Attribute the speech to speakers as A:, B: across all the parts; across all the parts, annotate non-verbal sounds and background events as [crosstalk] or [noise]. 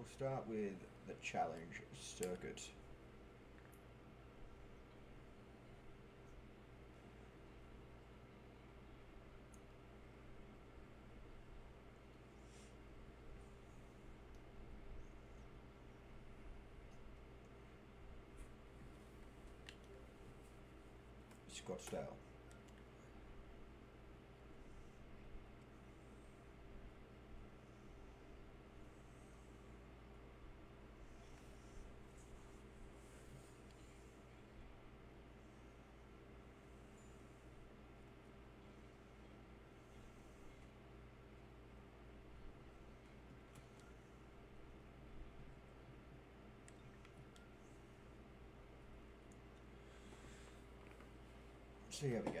A: We'll start with the challenge circuit. Scottsdale. So here we go.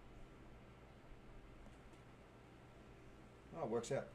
B: Oh,
A: it works out.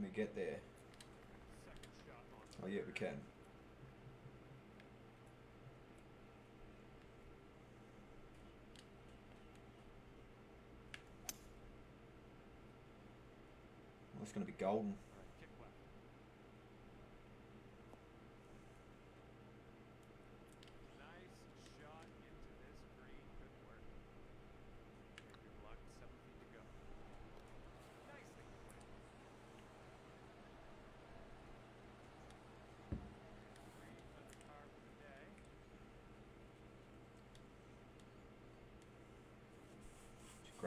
A: Can we get there? Oh yeah, we can. That's it's going to be golden.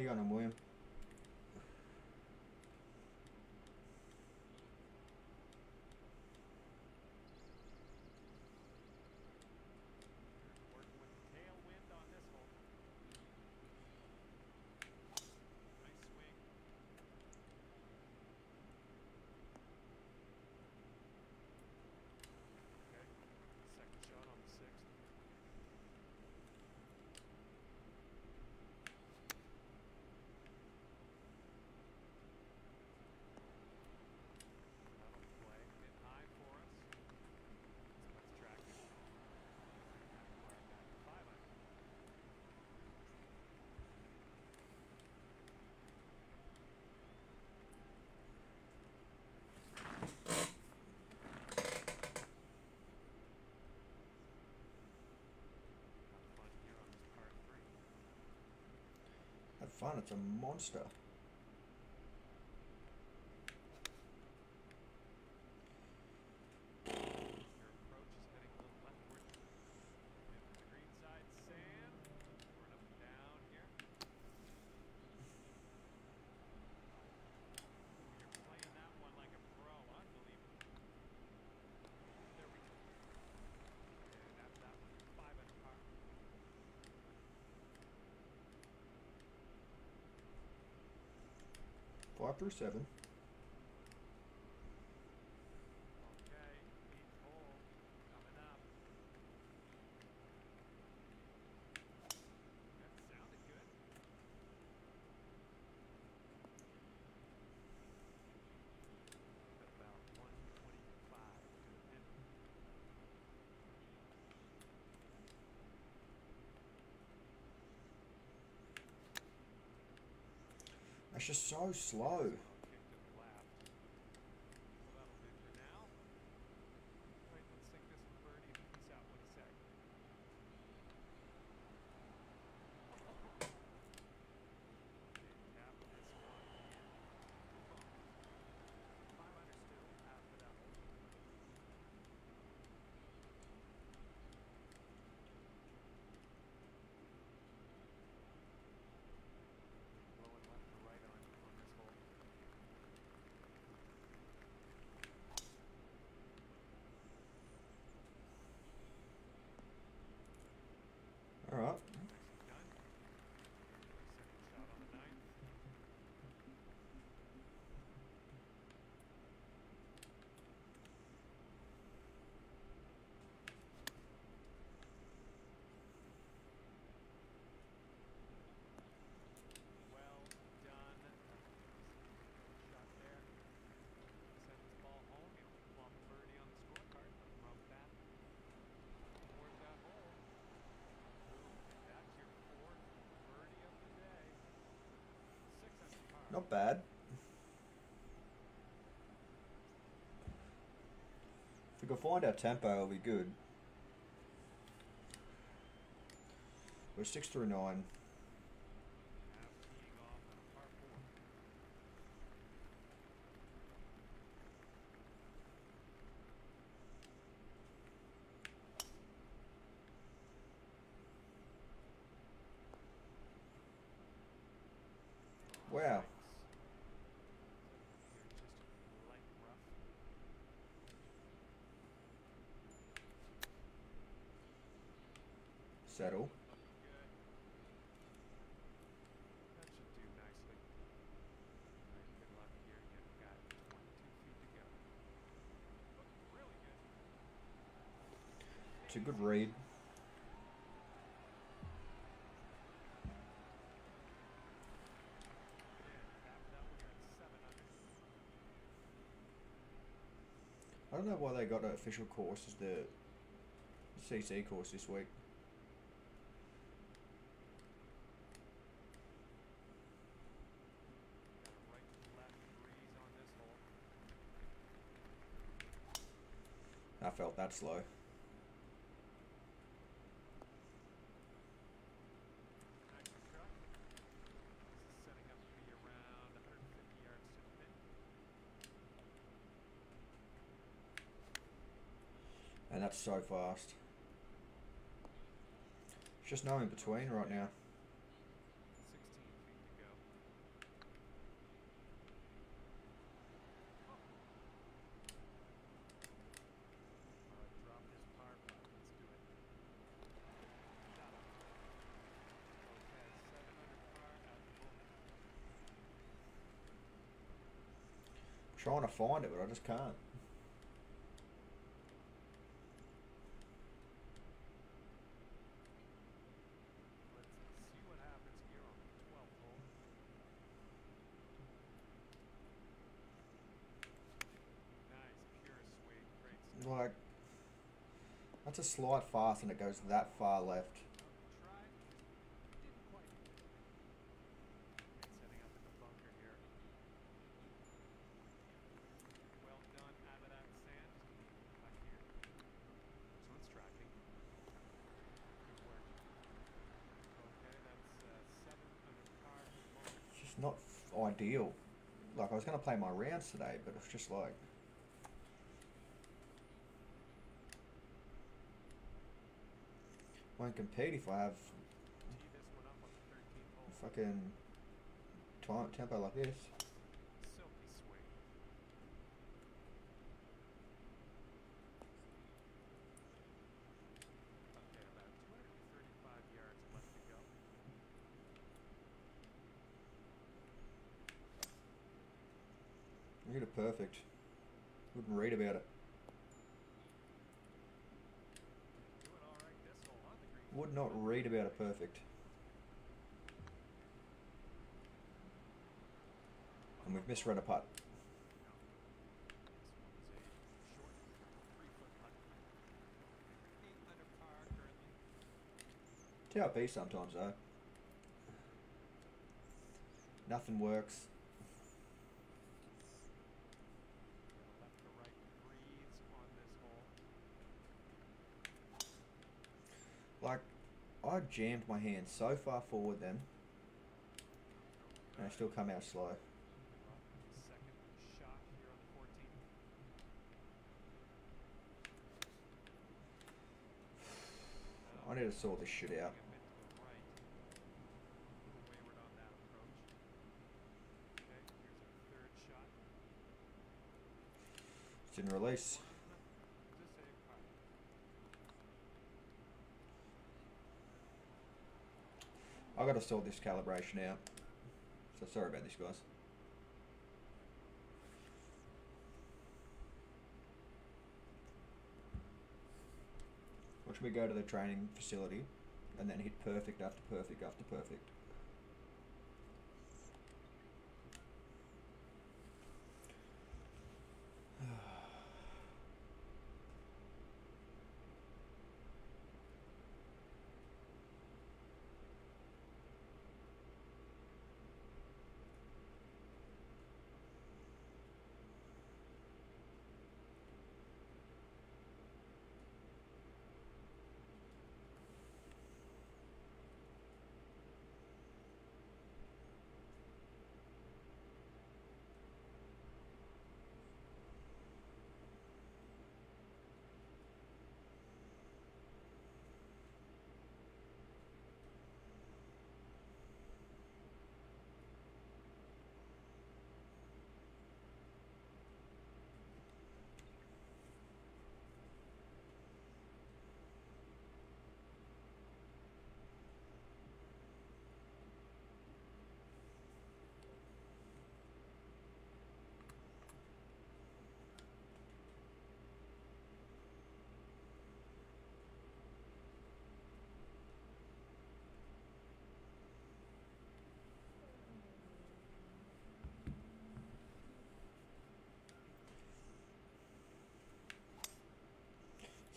A: Ahí ganamos bien. fun.
B: It's a monster.
A: chapter 7
B: It's just so slow. not bad. If we can find our tempo, it'll be good. We're 6 through
A: 9. a good
B: read. I don't know why they got an official course as the CC course this week.
A: I felt
B: that slow. So fast. It's just no in between right now.
A: 16 feet to go. Drop his power plant. Let's do it. Shot him. Okay, 7 under par at the moment.
B: trying to find it, but I just can't.
A: Let's see what happens here on the 12th hole. Nice, pure swing, great stuff.
B: Like, that's a slide fast and it goes that far left.
A: Oh, tried, didn't quite. And setting up in the bunker here. Well done out of that sand. Just back here. This one's tracking. Good work. Okay, that's uh, seven under par at the moment.
B: It's just not ideal. Like, I was going to play my rounds today, but it's just like. Won't compete if I have
A: this one up on the 13th hole.
B: fucking tempo like this.
A: Silky swing. Okay, about 235 yards left to go.
B: Look it perfect. Wouldn't read about it.
A: Doing all right this hole on the green.
B: Would not read about it perfect. And we've misread a putt. Be sometimes though. Nothing works.
A: Got a left to right breeze on this hole.
B: Like, I jammed my hand so far forward then, and I still come out slow.
A: Well, second shot here on the 14th.
B: I need to sort this shit out.
A: Bit to the right. Wayward on that approach. Okay, here's our third shot.
B: It's in release.
A: Just a par.
B: I gotta sort this calibration out. So sorry about this, guys. Watch me go to the training facility and then hit perfect after perfect after perfect.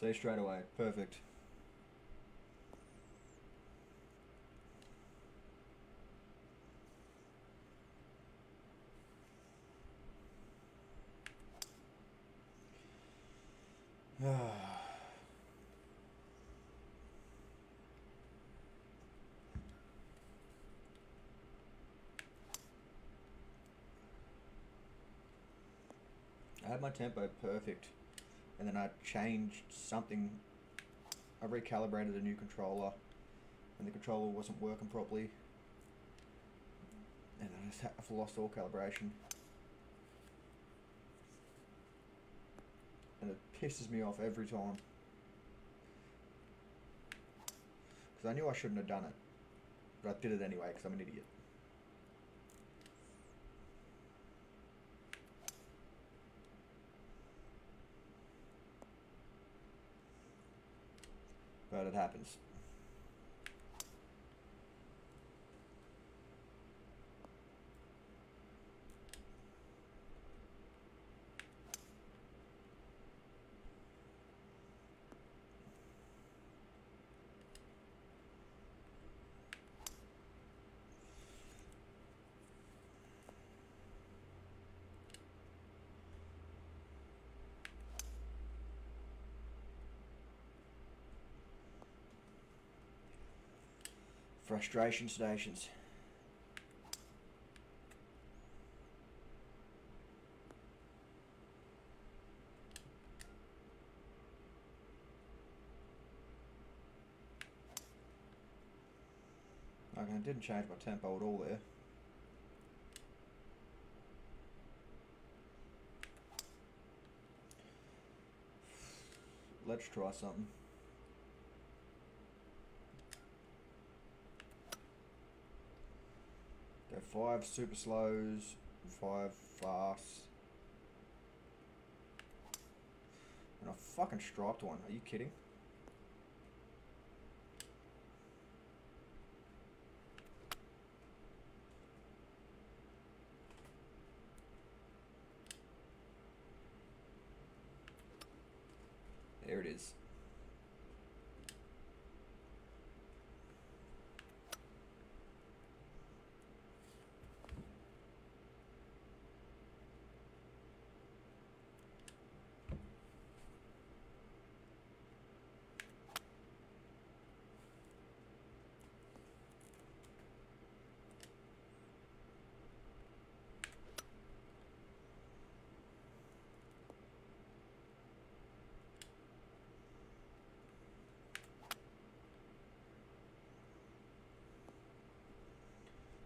B: Say straight away. Perfect. [sighs] I have my tempo perfect and then I changed something. I recalibrated a new controller, and the controller wasn't working properly, and I just ha- I've lost all calibration. And it pisses me off every time. Because I knew I shouldn't have done it, but I did it anyway because I'm an idiot. But it happens. Frustration stations. Okay, I didn't change my tempo at all there. Let's try something. Five super slows, five fasts. And a fucking striped one. Are you kidding? There it is.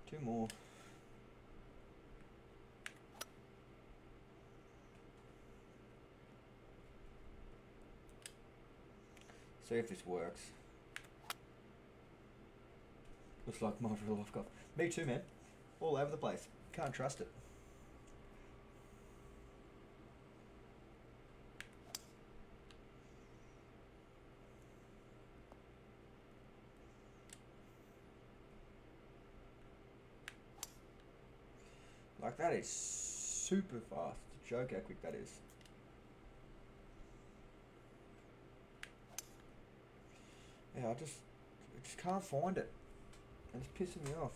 B: Two more. See if this works. Looks like my real life got. Me too, man. All over the place. Can't trust it. Like that is super fast. Joke how quick that is. Yeah, I just, I just can't find it. And it's pissing me off.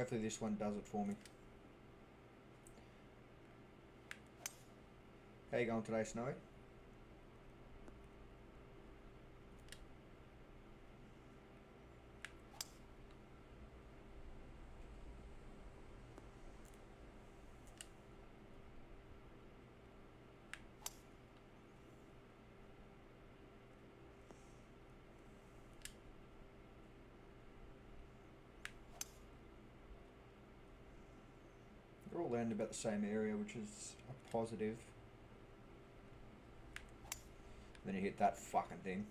B: Hopefully this one does it for me. How you going today, Snowy? around about the same area, which is a positive. Then you hit that fucking thing.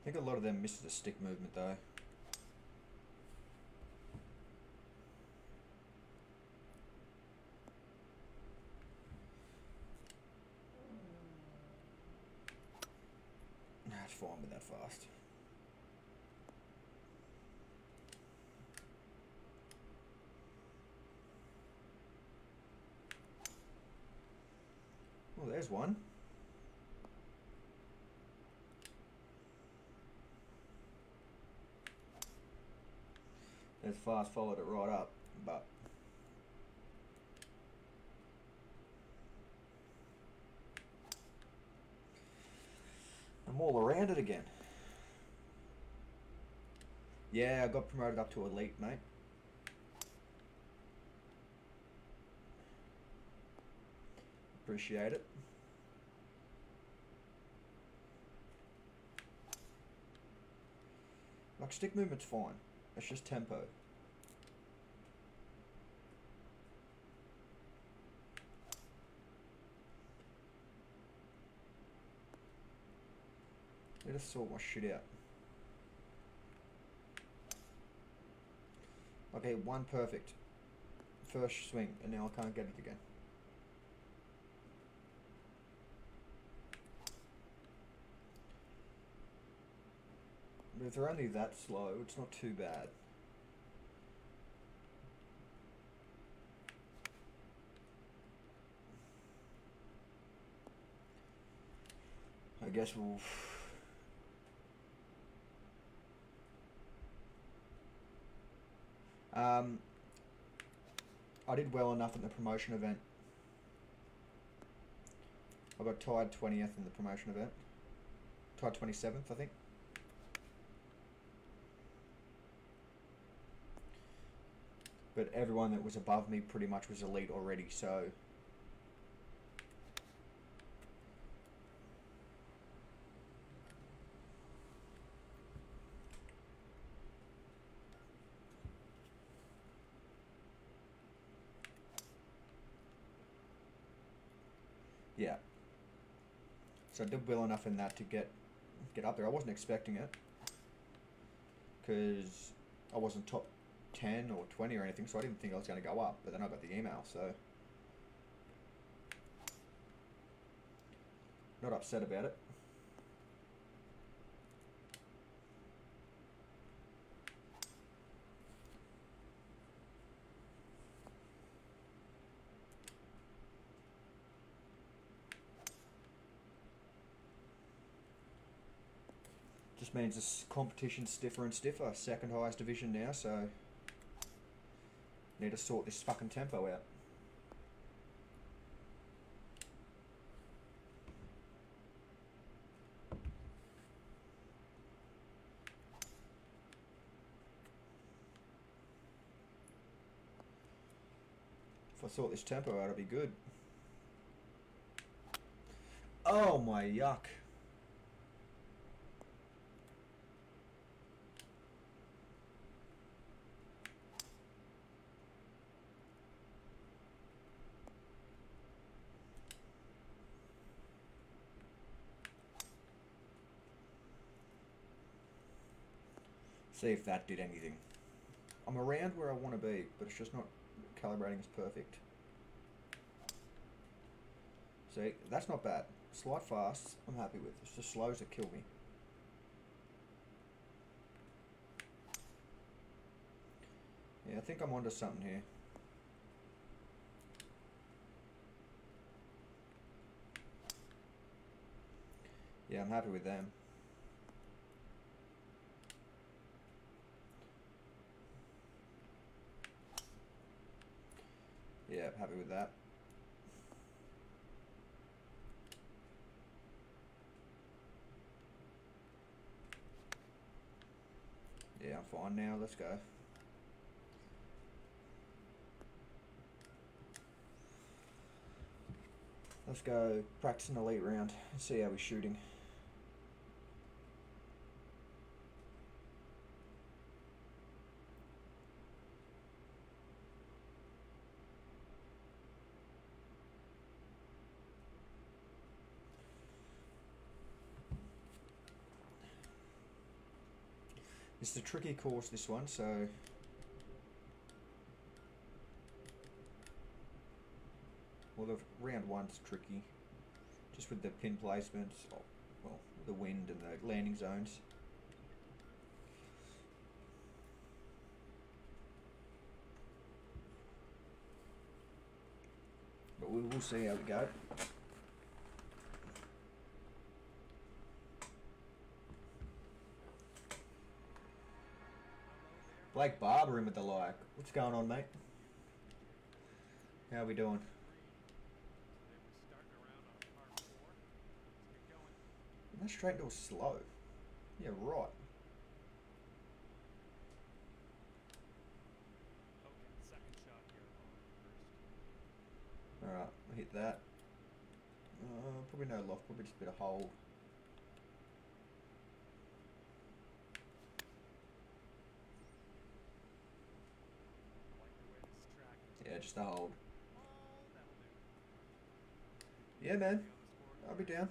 B: I think a lot of them misses the stick movement though. Fast. Well, there's one. There's fast followed it right up, but I'm all around it again. Yeah, I got promoted up to elite, mate. Appreciate it. Like stick movement's fine. It's just tempo. Let us sort my shit out. Okay, one perfect. First swing, and now I can't get it again. But if they're only that slow, it's not too bad. I guess we'll. Um, I did well enough in the promotion event. I got tied 20th in the promotion event. Tied 27th, I think. But everyone that was above me pretty much was elite already, so. Yeah. So I did well enough in that to get get up there. I wasn't expecting it because I wasn't top ten or twenty or anything, so I didn't think I was going to go up. But then I got the email, so not upset about it. Means the competition's stiffer and stiffer. Second highest division now, so need to sort this fucking tempo out. If I sort this tempo out, it'll be good. Oh my yuck. See if that did anything. I'm around where I want to be, but it's just not calibrating as perfect. See, that's not bad. Slight fast, I'm happy with. It's the slows that kill me. Yeah, I think I'm onto something here. Yeah, I'm happy with them. Yeah, happy with that. Yeah, I'm fine now. Let's go. Let's go practice an elite round and see how we're shooting. Tricky course, this one, so. Well, the round one's tricky. Just with the pin placements, oh, well, the wind and the landing zones. But we will see how we go. Blake Barber in with the like. What's going on, mate? How we doing? That straight door slow. Yeah, right. Alright, hit that. Uh, probably no loft, probably just a bit of hold.
A: I like the way this is tracking.
B: Yeah, just a hold. Yeah, man. I'll be down.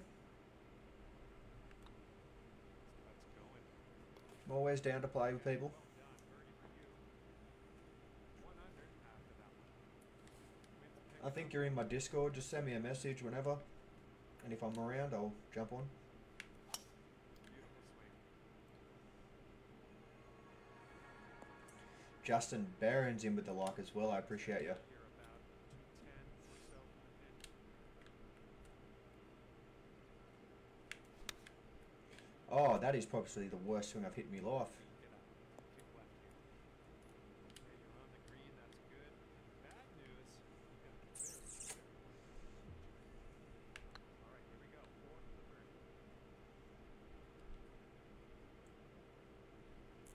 B: I'm always down to play with people. I think you're in my Discord. Just send me a message whenever. And if I'm around, I'll jump on.
A: Beautiful swing.
B: Justin Barron's in with the like as well. I appreciate you.
A: Here about 210 or so from the pin.
B: Oh, that is probably the worst swing I've hit in my life.
A: Get up. Kick left here. Okay, you're on the green. That's good. Bad news. You got the very very All right, here we go. Four for the birdie.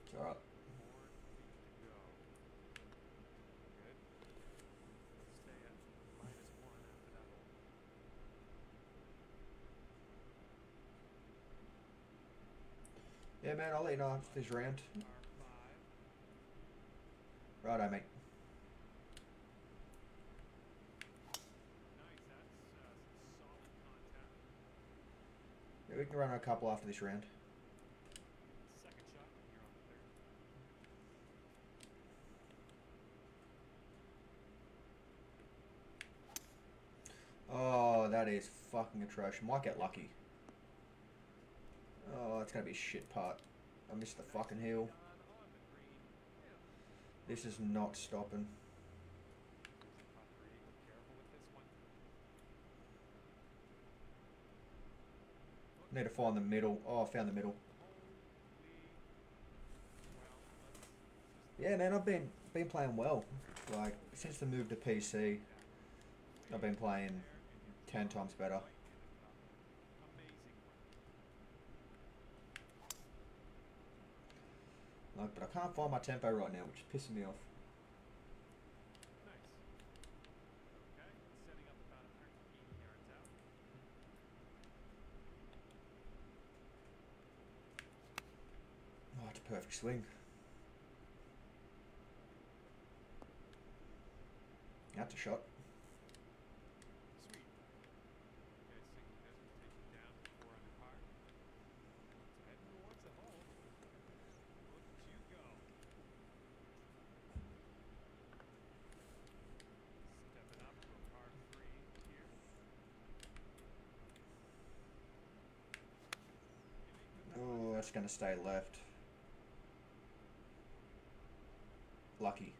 B: It's alright.
A: Four feet to go. Good. Stay at minus one after that hole.
B: Yeah, man, I'll let you know after this round. Righto, mate. Yeah, we can run a couple after this round. Oh, that is fucking atrocious. Might get lucky. Oh, it's gonna be a shit part. I missed the fucking.
A: Yeah.
B: This is not stopping. Need to find the middle. Oh, I found the middle. Yeah, man, I've been been playing well. Like since the move to PC, I've been playing ten times better. But I can't find my tempo right now, which is pissing me off.
A: Nice. Okay, setting up about 180 yards out.
B: Oh, it's a perfect swing. That's a shot.
A: Sweet. Okay, single distance takes you down to four under par. It's heading towards the hole. Look at you go. Stepping up to a par three here. You make good
B: That's gonna stay left. Lucky.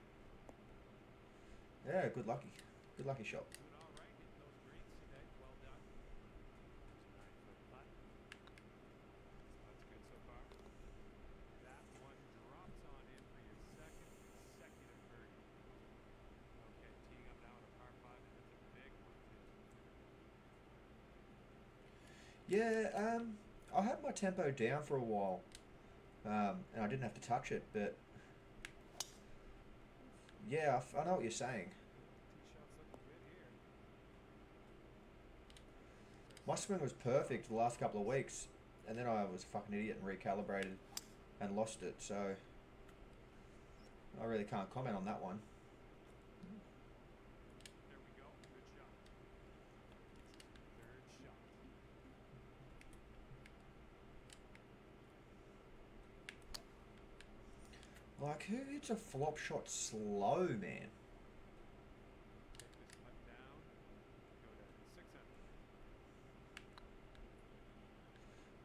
B: Yeah, good lucky. Good lucky shot.
A: Doing all right, hitting those greens today. Well done. There's a nine foot putt. So that's good so far. That one drops on in for your second consecutive birdie. Okay, teeing up now at a par five, and it's a big one too.
B: Yeah, um, I had my tempo down for a while, um, and I didn't have to touch it, but yeah, I know what you're saying. My swing was perfect the last couple of weeks, and then I was a fucking idiot and recalibrated and lost it, so I really can't comment on that one.
A: There we go. Good shot. Third shot.
B: Like, who hits a flop shot slow, man?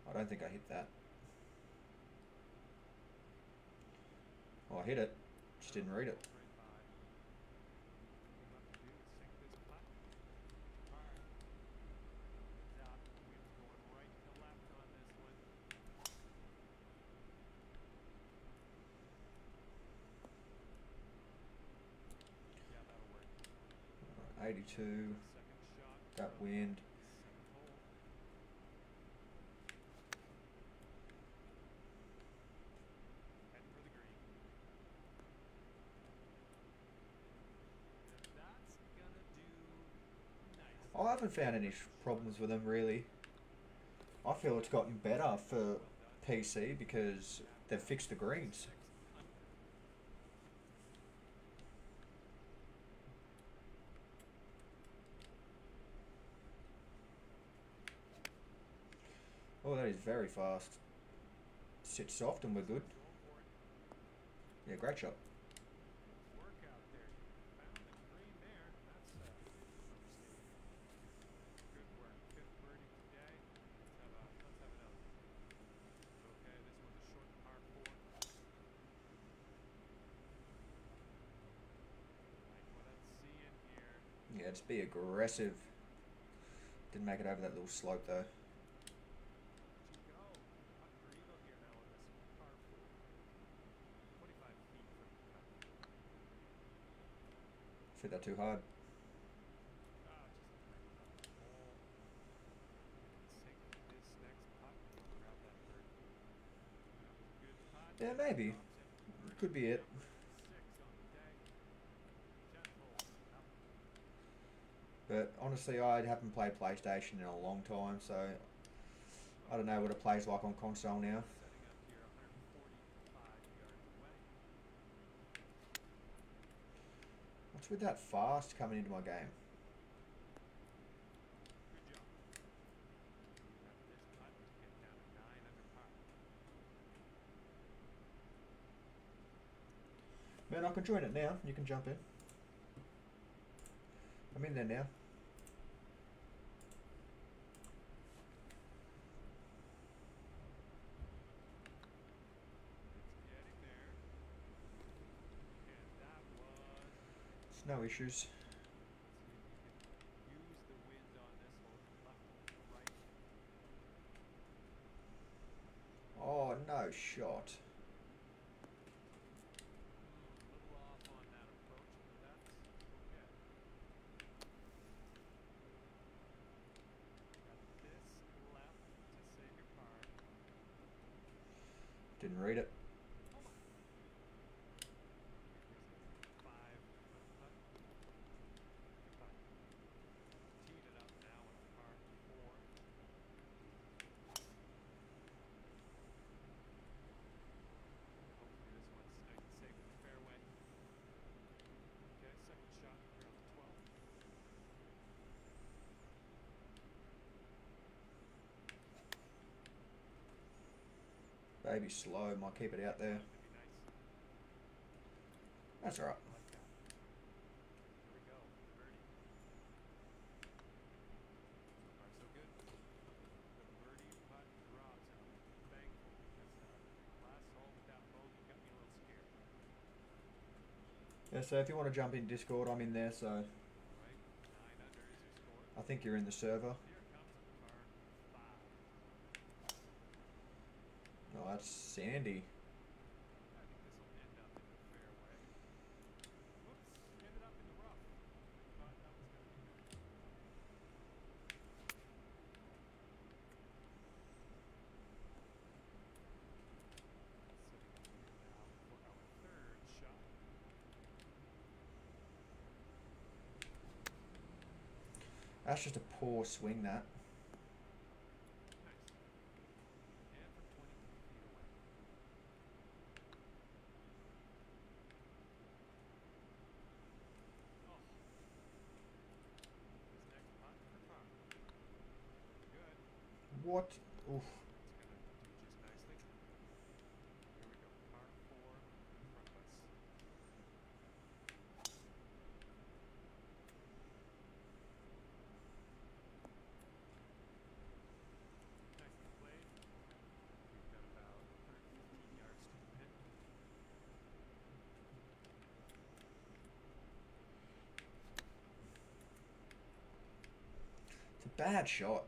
B: I don't think I hit that. Oh, I hit it. Just didn't read it.
A: Right by. All you have to do is sink this putt. Hard. Dot. Wind's going right to left on this one. Yeah, that'll work.
B: 82.
A: Second shot.
B: That
A: from
B: wind.
A: Seventh hole. Heading for the green. And that's gonna do nice.
B: I haven't found any problems with them really. I feel it's gotten better for PC because they've fixed the greens.
A: Six under.
B: Oh, that is very fast. Sit soft and we're good. Yeah, great shot. Yeah, just be aggressive. Didn't make it over that little slope though.
A: Let you go. Putt for eagle here now on this par four. Twenty-five feet from the cut.
B: Hit that too hard.
A: Ah, just a hole. Sink this next putt. Grab that birdie. That was that too hard.
B: Yeah, maybe.
A: Drops in for birdie.
B: Could be it.
A: Six on the day. Tenth hole. Nothing.
B: But honestly, I haven't played PlayStation in a long time, so I don't know what it plays like on console now.
A: Setting up here 145 yards away.
B: With that fast coming into my game? Man, I can join it now. You can jump in. I'm in there now.
A: It's getting there. And that was.
B: It's no issues.
A: Let's see if we can use the wind on this hole. Left to right.
B: Oh, no shot.
A: Hmm, a little off on that approach, but that's okay. Got this left to save your par.
B: Didn't read it.
A: Five foot putt. Good putt. Teed it up now on a par four. Hopefully this one's nice and safe in the fairway. Okay, second shot here on the twelfth.
B: Baby slow. Might keep it out there. That's alright. Yeah, so if you want to jump in Discord, I'm in there, so. I think you're in the server.
A: Here comes par five.
B: Oh, that's Sandy.
A: I think this will end up in the fairway. Whoops, ended up in the rough. Thought that was gonna be good. Setting up here now for our third shot.
B: That's just a poor swing, that.
A: Nice. And from 23 feet away. Oh. This next putt for par. Good.
B: What? Oof.
A: It's gonna do just nicely. Here we go. Par four, front
B: Bad shot.
A: Okay, we're on the green. If you can sink this, it's 10 under shot.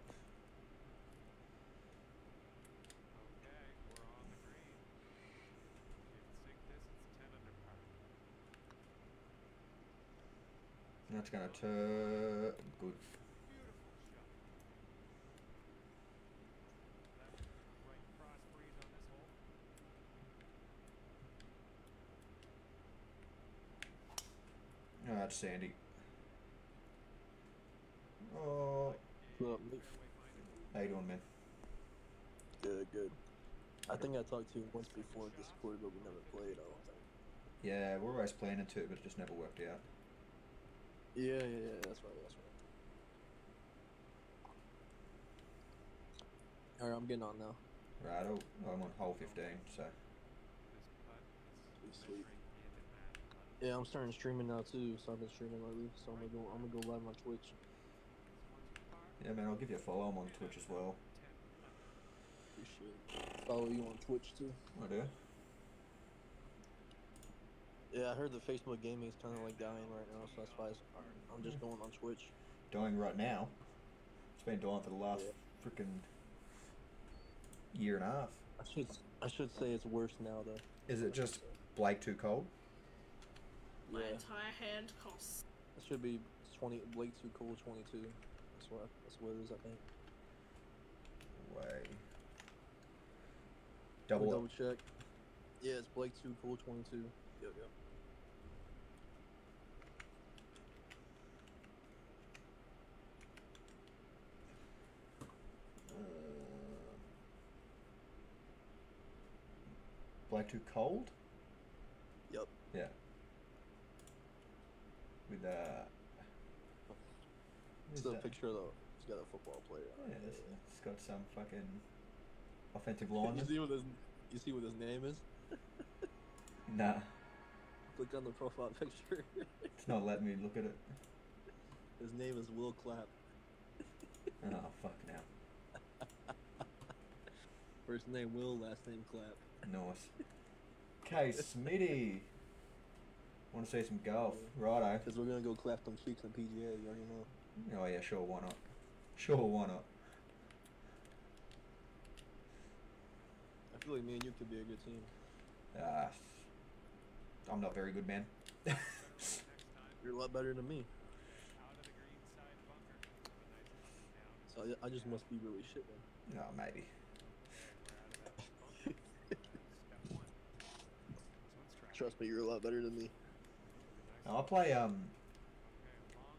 B: That's gonna turn good.
A: Beautiful shot. Left right cross breeze on this hole.
B: Oh, that's Sandy. Oh,
C: What's up,
A: Fairway
C: mate?
A: minded.
B: How you doing, man?
C: Good, good. I think I talked to you once before in Discord, but we never played. I don't think.
B: Yeah, we're always planning to, but it just never worked out.
C: Yeah, yeah, yeah. That's right. That's right. All right, I'm getting on now.
B: Right, oh, I'm on hole 15, so.
A: This putt is
C: Sweet.
A: measuring in and that putt.
C: Yeah, I'm starting streaming now too. So I've been streaming lately. So I'm gonna go. I'm gonna go live on Twitch.
A: This one's par.
B: Yeah, man, I'll give you a follow. I'm on Twitch as well.
A: 10 under.
C: Appreciate it. Follow you on Twitch too.
B: I do.
C: Yeah, I heard the Facebook gaming is kind of like dying right now, so that's why I- I'm just mm. going on Twitch.
B: Dying right now. It's been dying for the last
C: Yeah.
B: freaking year and a half.
C: I should I should say it's worse now though.
B: Is it just Blake too cold?
D: My
C: Yeah.
D: entire hand costs.
C: It should be 20. Blake too cold 22. That's what that's what it is. I think.
B: Way. Double.
C: double check. Yeah, it's Blake too cool 22. Yep, yep.
B: Uh, Blake too cold?
C: Yep.
B: Yeah. With uh.
C: It's
B: that?
C: picture though. He's got a football player.
B: Yeah,
C: it.
B: it's, it's got some fucking offensive [laughs]
C: you see what his you see what his name is?
B: nah,
C: Click on the profile [laughs] picture.
B: it's not letting me look at it.
C: his name is Will Clapp.
B: Oh fuck now. [laughs]
C: First name Will, last name Clapp.
B: Nice. Okay, Smitty. Want to see some golf? Righto.
C: Because we're gonna go clap them cheeks on PGA. You already know.
B: Oh yeah, sure. Why not? Sure, why not?
C: I feel like me and you could be a good team.
B: Uh, I'm not very good, man. [laughs]
C: You're a lot better than me.
A: out of the green side bunker. Have a nice look down.
C: So I, I just must be really shit then.
B: no, maybe.
A: We're out of that bunker. Step one. This [laughs] one's track.
C: Trust me, you're a lot better than me.
B: No, I play um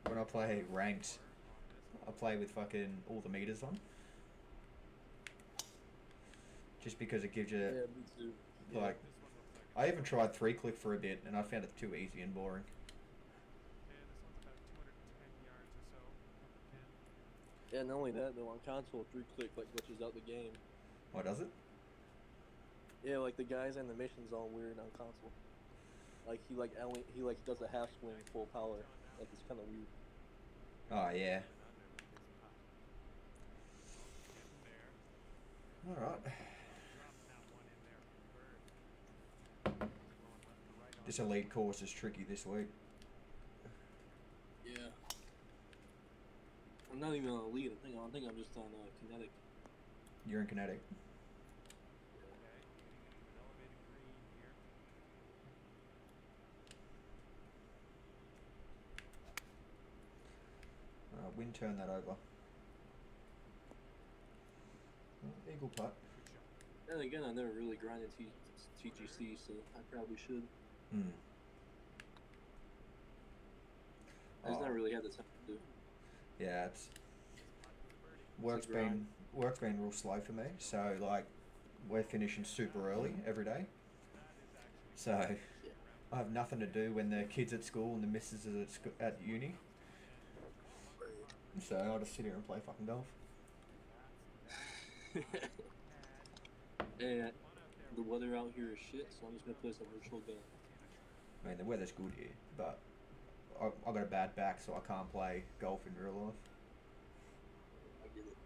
B: when I play ranked. I play with fucking all the meters on. Just because it gives you
C: Yeah, me too.
B: Like.
A: This one looks like
B: I even tried three click for a bit, and I found it too easy and boring.
A: Yeah, this one's about 210 yards or so. Number 10.
C: Yeah, not only that though, on console, three click like glitches out the game.
B: Why does it?
C: Yeah, like the guys and the missions all weird on console. Like he like only he like does a half swing full power. Like it's kind of weird.
B: Oh yeah.
A: Under with his putt. Getting there.
B: All right.
A: Dropping that one in there for the bird. Going left to right on
B: This elite course is tricky this week.
C: Yeah. I'm not even on lead. I think I think I'm just on uh, kinetic.
B: You're in kinetic.
A: Okay, an elevated green here.
B: Uh, wind turn that over. Eagle putt.
A: Good shot.
C: Then again, I never really grinded T- TGC, so I probably should.
B: Hmm.
C: I just
B: Oh.
C: never really had the time to do.
B: Yeah, it's
A: Putt for the birdie.
B: work's
C: a grind.
B: been work's been real slow for me. So like, we're finishing super early every day.
A: That is actually
B: So I have nothing to do when the kids at school and the missus is at, sc- at uni. So I'll just sit here and play fucking golf. [laughs]
C: and the weather out here is shit, so I'm just gonna play some virtual golf.
B: I mean, the weather's good here, but I, I got a bad back, so I can't play golf in real life.
C: I get it.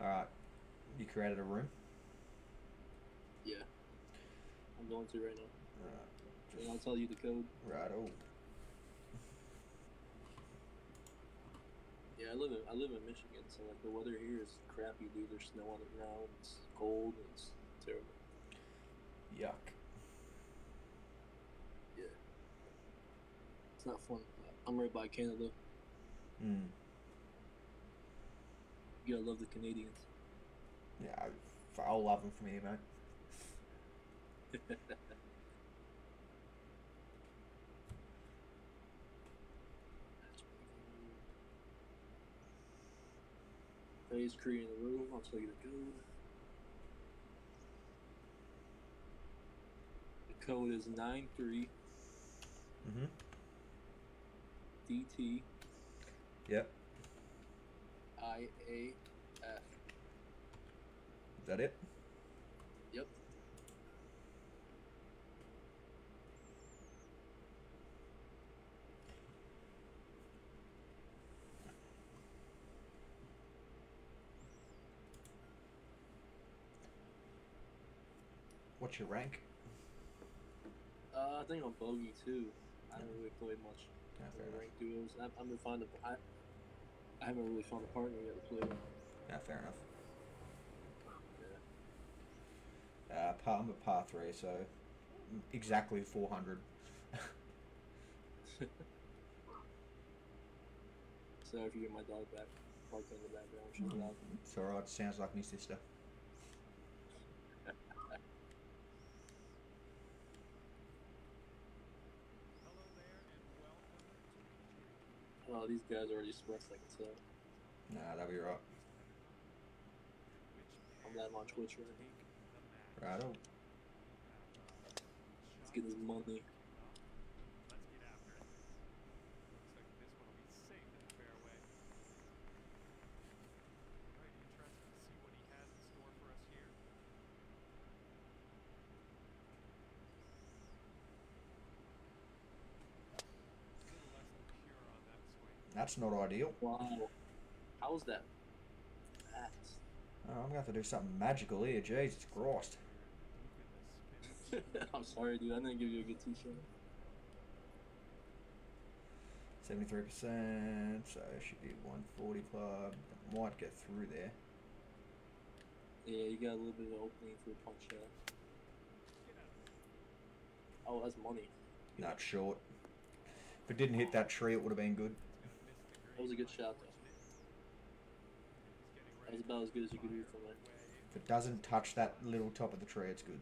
B: All right, you created a room.
C: Yeah. I'm going to right now.
B: All right,
C: And I'll tell you the code.
B: right. Oh,
C: Yeah, I live in I live in Michigan, so like the weather here is crappy, dude. There's snow on the ground. It's cold. and It's terrible.
B: Yuck.
C: Yeah, it's not fun. I'm right by Canada.
B: Mm.
C: You gotta love the Canadians.
B: Yeah, I, I'll love them for me, mate. [laughs]
C: Phase creating the room. I'll tell you the code. The code is nine three
B: Mm-hmm.
C: DT
B: Yep.
C: I A F.
B: Is that it?
C: Yep.
B: What's your rank?
C: Uh, I think I'm bogey too. I haven't really played much
B: Yeah, fair
C: uh, duos. I, I'm gonna find a. I, I haven't really found a partner yet to play with.
B: Yeah, fair enough.
C: Yeah.
B: Uh, I'm a par three, so exactly 400. [laughs]
C: Sorry if you get my dog back barking in the background. She's [laughs] loud.
B: It's alright. Sounds like my sister.
A: Hello there and welcome to Beach
C: Oh, these guys are already stressed. I can tell.
B: Nah, that'll be.
A: Which
C: I'm live on Twitch right now.
B: Righto.
C: Let's get this money.
A: Let's get after it. Looks like this one will be safe in the fairway. Right, interested to see what he has in store for us here. A little less than pure on that swing.
B: That's not ideal.
C: Wow. How's that? That.
B: Oh, I'm going to have to do something magical here. Jesus Christ.
A: Look at the spin.
C: I'm sorry, dude. I didn't give you a good t-shirt.
B: 73%, so it should be 140 club. Might get through there.
C: Yeah, you got a little bit of opening for a punch shot. Oh, that's money.
B: Not short. If it didn't hit that tree, it would have been good.
C: That was a good shot, though. That was about as good as you could do from it.
B: If it doesn't touch that little top of the tree, it's good.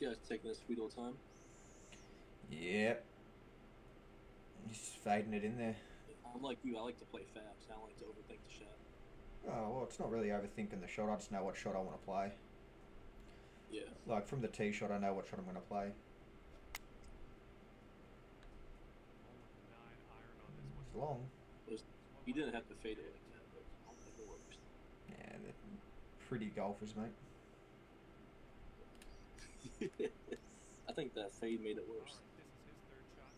C: This guy's taking his sweet old time.
B: Yep. Just fading it in there.
C: I'm like you. I like to play fast. I don't like to overthink the shot.
B: Oh, well, it's not really overthinking the shot. I just know what shot I want to play.
C: Yeah.
B: Like, from the tee shot, I know what shot I'm going to play. It's long.
C: He didn't have to fade it like that, but I don't think it works.
B: Yeah, they're pretty golfers, mate. [laughs]
C: I think that fade made it worse.
A: This is his third shot.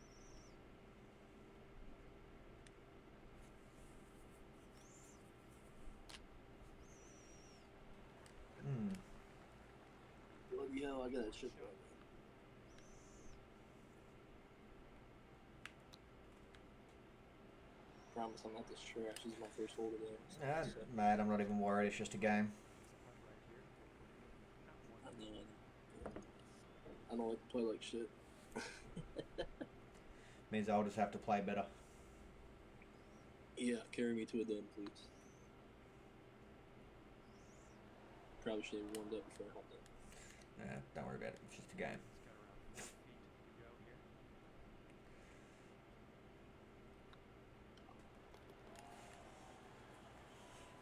B: Hmm.
C: Bloody hell, I got that shit right. Promise I'm not this trash. This is my first hole today. so-
B: Ah,
C: so-
B: mate, I'm not even worried. It's just a game.
A: This putt right here. Not one.
C: I know, I don't like to play like shit. [laughs]
B: Means I'll just have to play better.
C: yeah, carry me to a dub, please. Probably should have warmed up before I hopped in.
B: Yeah, don't worry about it. It's just a game.
A: It's got around four feet to go here.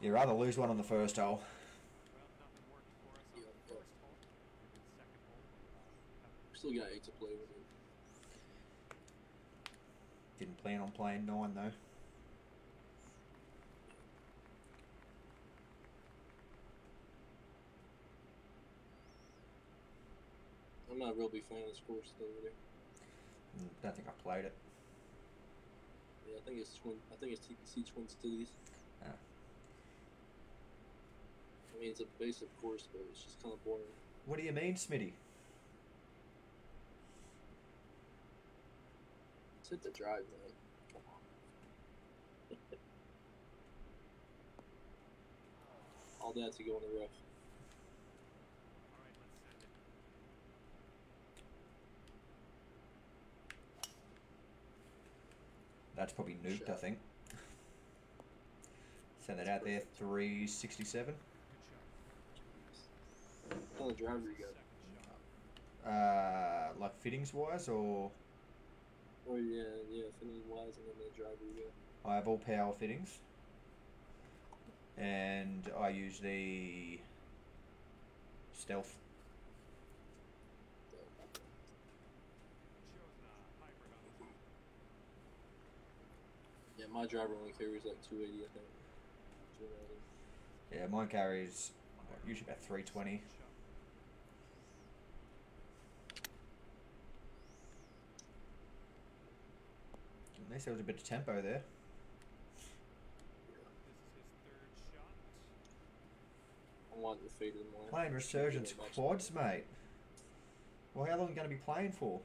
B: You'd rather lose one on the first hole.
A: Well, nothing worked for us on
C: Yeah, yeah.
A: first hole. Maybe the second hole.
C: Still got eight to play with it.
B: Didn't plan on playing nine though.
C: I'm not a real big fan of this course though, really.
B: Mm, Don't think I played it.
C: Yeah, I think it's twin. I think it's TPC Twin Cities.
B: Yeah.
C: I mean, it's a basic course, but it's just kind of boring.
B: What do you mean, Smitty?
C: Just hit the drive, man. Come on. All that to go on the rough.
A: All right, let's send it.
B: That's probably nuked, I think. Send that out there, 367.
A: Good shot.
C: What kind of driver you got?
B: Uh, like fittings wise, or
C: Oh yeah, yeah, fitting wise, and then the driver you got.
B: I have all power fittings, and I use the stealth.
A: Chosen a hybrid on this
C: my driver only carries like 280, I think. 290.
B: Yeah, mine carries usually about 320.
A: Second shot.
B: At least there was a bit of tempo there.
A: This is his third.
C: I want the faded more.
B: Playing Resurgence quads, mate. Well, how long are you going to be playing for?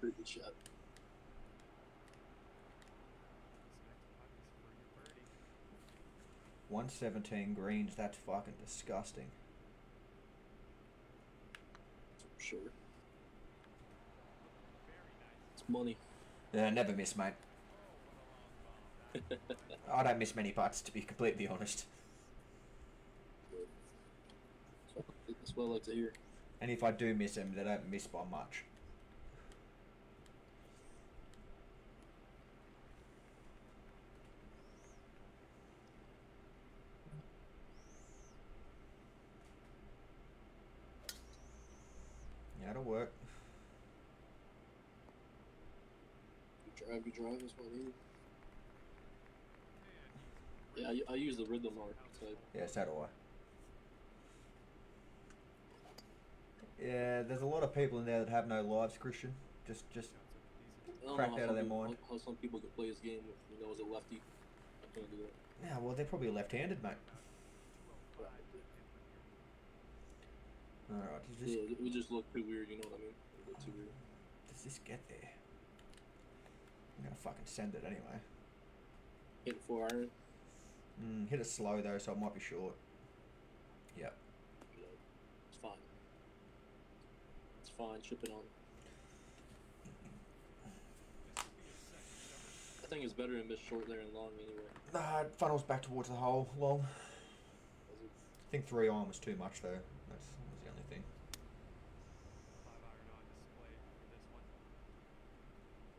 C: Pretty good shot.
A: This next putt is for your birdie.
B: 117 greens, that's fucking disgusting.
C: For sure. It's money.
B: Yeah, never miss, mate.
A: What a long bomb. That
B: I don't miss many putts, to be completely honest.
C: Good. That's what I like to hear.
B: And if I do miss them, they don't miss by much. Yeah, it'll work.
C: Good drive, is what I need. Yeah, I, I use the rhythm mark type.
B: Yeah, so do I. Yeah, there's a lot of people in there that have no lives, Christian. Just, just
A: shots are decent.
C: I don't
B: Cracked out of their
C: people,
B: mind.
C: How, some people can play this game with, you know, as a lefty. I can't do that.
B: yeah. Well, they're probably left-handed, mate.
A: 205
C: Right.
A: left in here.
B: All right, this
C: Yeah, it would just look too weird, you know what I mean? It would look too weird.
B: does this get there? I'm gonna fucking send it anyway.
C: Hit four iron.
B: Mm, hit it slow though, so it might be short. Yep.
C: It's fine. It's fine. Chip it on.
A: This will be his second shot.
C: I think it's better to miss short there and long anyway.
B: Nah, it funnels back towards the hole. Long. I think three iron was too much though. That's, that was the only thing.
A: Five iron on display for this one.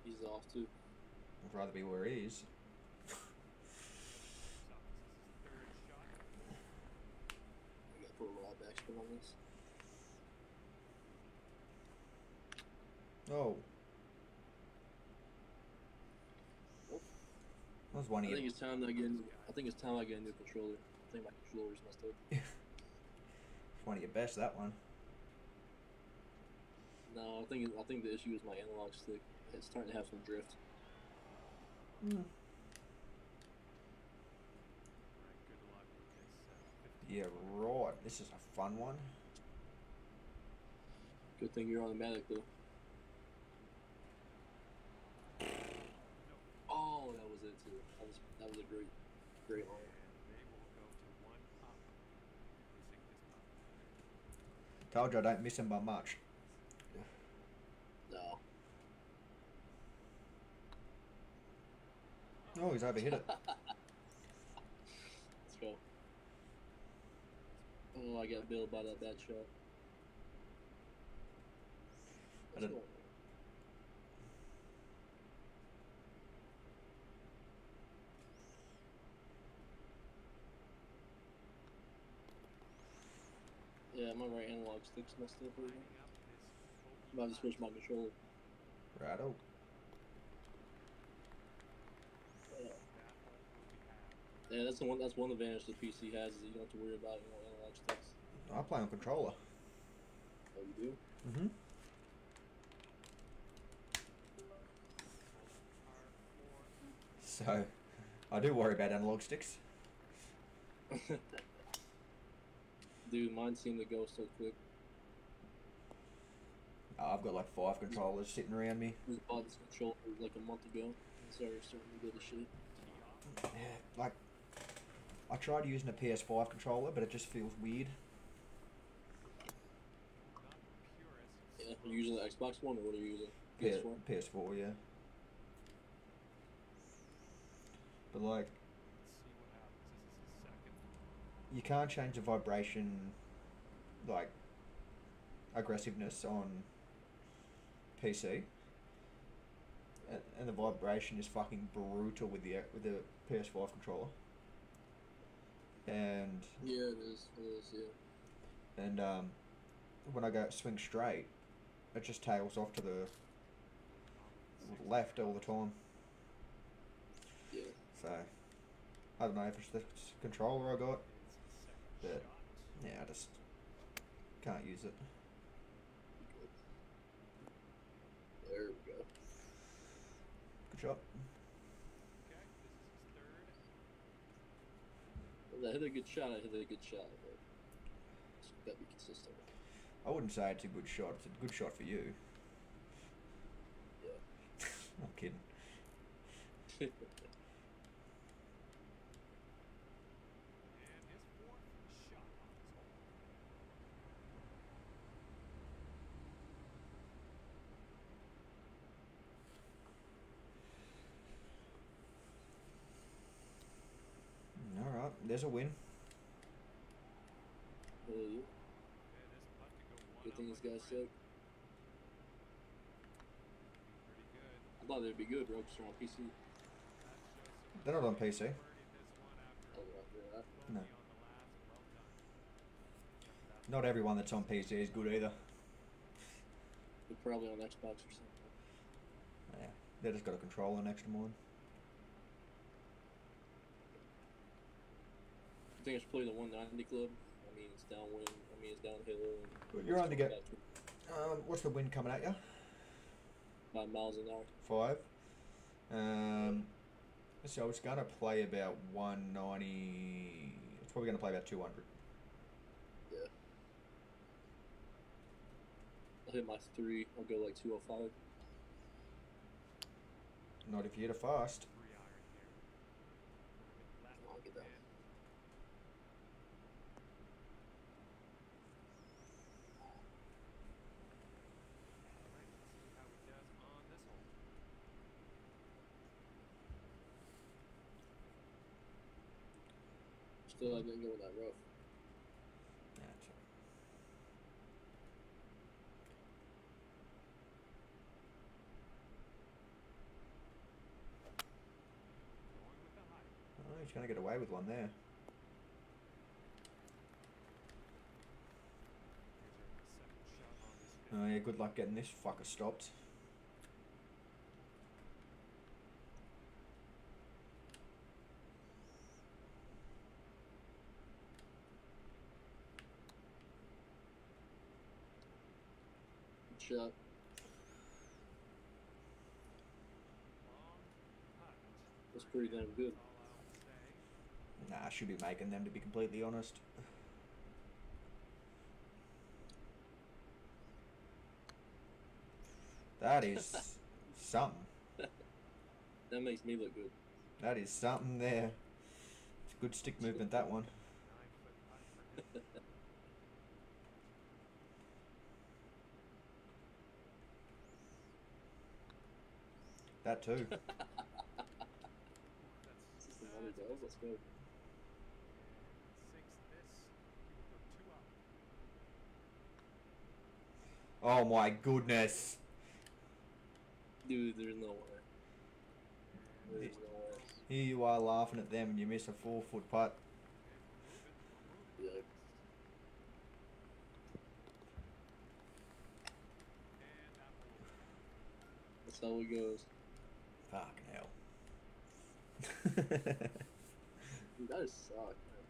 C: He's off too.
B: I'd rather be where he is.
A: So this is his third shot.
C: I gotta put a raw backspin on this.
B: Oh. That was one
C: I think it's time that I get. I think it's time I get a new controller. I think my controller's messed up. [laughs]
B: One of your best. That one.
C: No, I think I think the issue is my analog stick. It's starting to have some drift.
B: Mm.
A: Alright, good luck with this. 50
B: Yeah, right. This is a fun one.
C: Good thing you're automatic though. Oh, that was it too. That was that was a great, great line.
A: And they will go to one up. Missing this putt.
B: Told you I don't miss him by much.
C: No.
B: Oh, he's overhit it. [laughs]
C: Let's go. Oh, I got billed by that bad shot.
B: I
C: Let's
B: didn't-
C: go. Yeah, my right analog stick's messed up right now.
A: Lining up this
C: I'm about to switch my controller.
B: Righto.
C: Yeah.
A: That hole will be halved.
C: Yeah, that's the one. That's one advantage the PC has is that you don't have to worry about you know analog sticks.
B: I play on controller.
C: Oh, you do?
B: Mm-hmm. So, I do worry about analog sticks. [laughs]
C: Dude, mine seem to go so quick.
B: I've got like five controllers sitting around me.
C: Just bought this controller like a month ago. and started starting to go to shit.
B: Yeah, like I tried using a PS5 controller, but it just feels weird.
C: Yeah, are you using the Xbox One or what are you using? PS4.
B: PS4, yeah. But like, you can't change the vibration, like aggressiveness on PC. And, and the vibration is fucking brutal with the with the PS5 controller. And
C: Yeah, it is. It is. Yeah.
B: and um, when I go swing straight, it just tails off to the left all the time.
C: Yeah.
B: So I don't know if it's the controller I got, but yeah, I just can't use it.
C: There we go.
B: Good shot.
C: If I hit a good shot, I hit a good shot. It's gotta be consistent.
B: I wouldn't say it's a good shot. It's a good shot for you.
C: Yeah. [laughs]
B: I'm kidding. [laughs] All right, there's a win.
C: Hell yeah. Good thing this guy suck. I thought they'd be good, bro, because they're on PC.
B: They're not on PC.
C: Oh, right, right.
B: No. Not everyone that's on PC is good either.
C: They're probably on Xbox or something.
B: Yeah, they just got a controller next to mine.
C: I think I should play the 190 club. I mean, it's downwind. I mean, it's downhill.
B: You're on to
C: it's
B: get- Um, what's the wind coming at you?
C: Five miles an hour.
B: Five. Um, so it's gonna play about one ninety. It's probably gonna play about two hundred.
C: Yeah. I'll hit my three. I'll go like 205.
B: Not if you hit a fast.
C: I'll get that. Still, I didn't go that rough.
B: That's. Oh, he's gonna get away with one there. Oh yeah, good luck getting this fucker stopped.
C: Shot. That's pretty damn good.
B: Nah, I should be making them to be completely honest. That is [laughs] something.
C: That makes me look good.
B: That is something there. It's good stick movement, that one. [laughs] That too.
C: System underdogs. [laughs]
B: Oh my goodness.
C: Dude, there's no way. There's no way.
B: Here you are laughing at them and you miss a four foot putt.
C: Yeah. That's how it goes.
B: Fucking hell.
C: Dude, that is suck, man.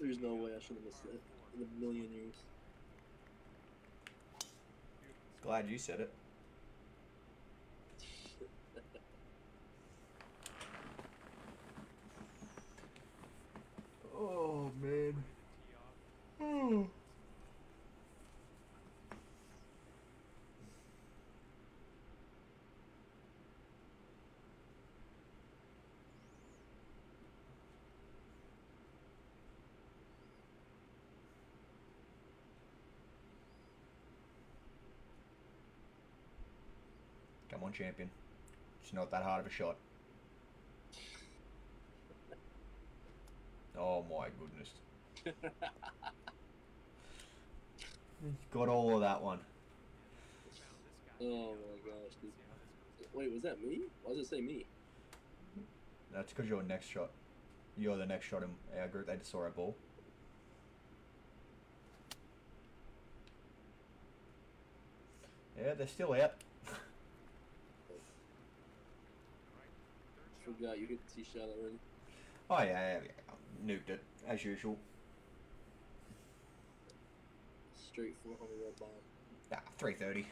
C: There's no way I should have missed that in a million years.
B: Glad you said it. Champion. It's not that hard of a shot. Oh my goodness. [laughs] Got all of that one.
A: Found this guy.
C: Oh
A: on the
C: my gosh,
A: front.
C: dude.
A: See how this.
C: Wait, was that me? Why does it say me?
B: That's because you're next shot. You're the next shot in our group. They just saw our ball. Yeah, they're still out.
A: Right. Third shot.
C: Forgot you hit the tee shot already.
B: Oh yeah, yeah, yeah. nuked it as usual.
C: Straight 400 red bomb.
B: Ah, three thirty.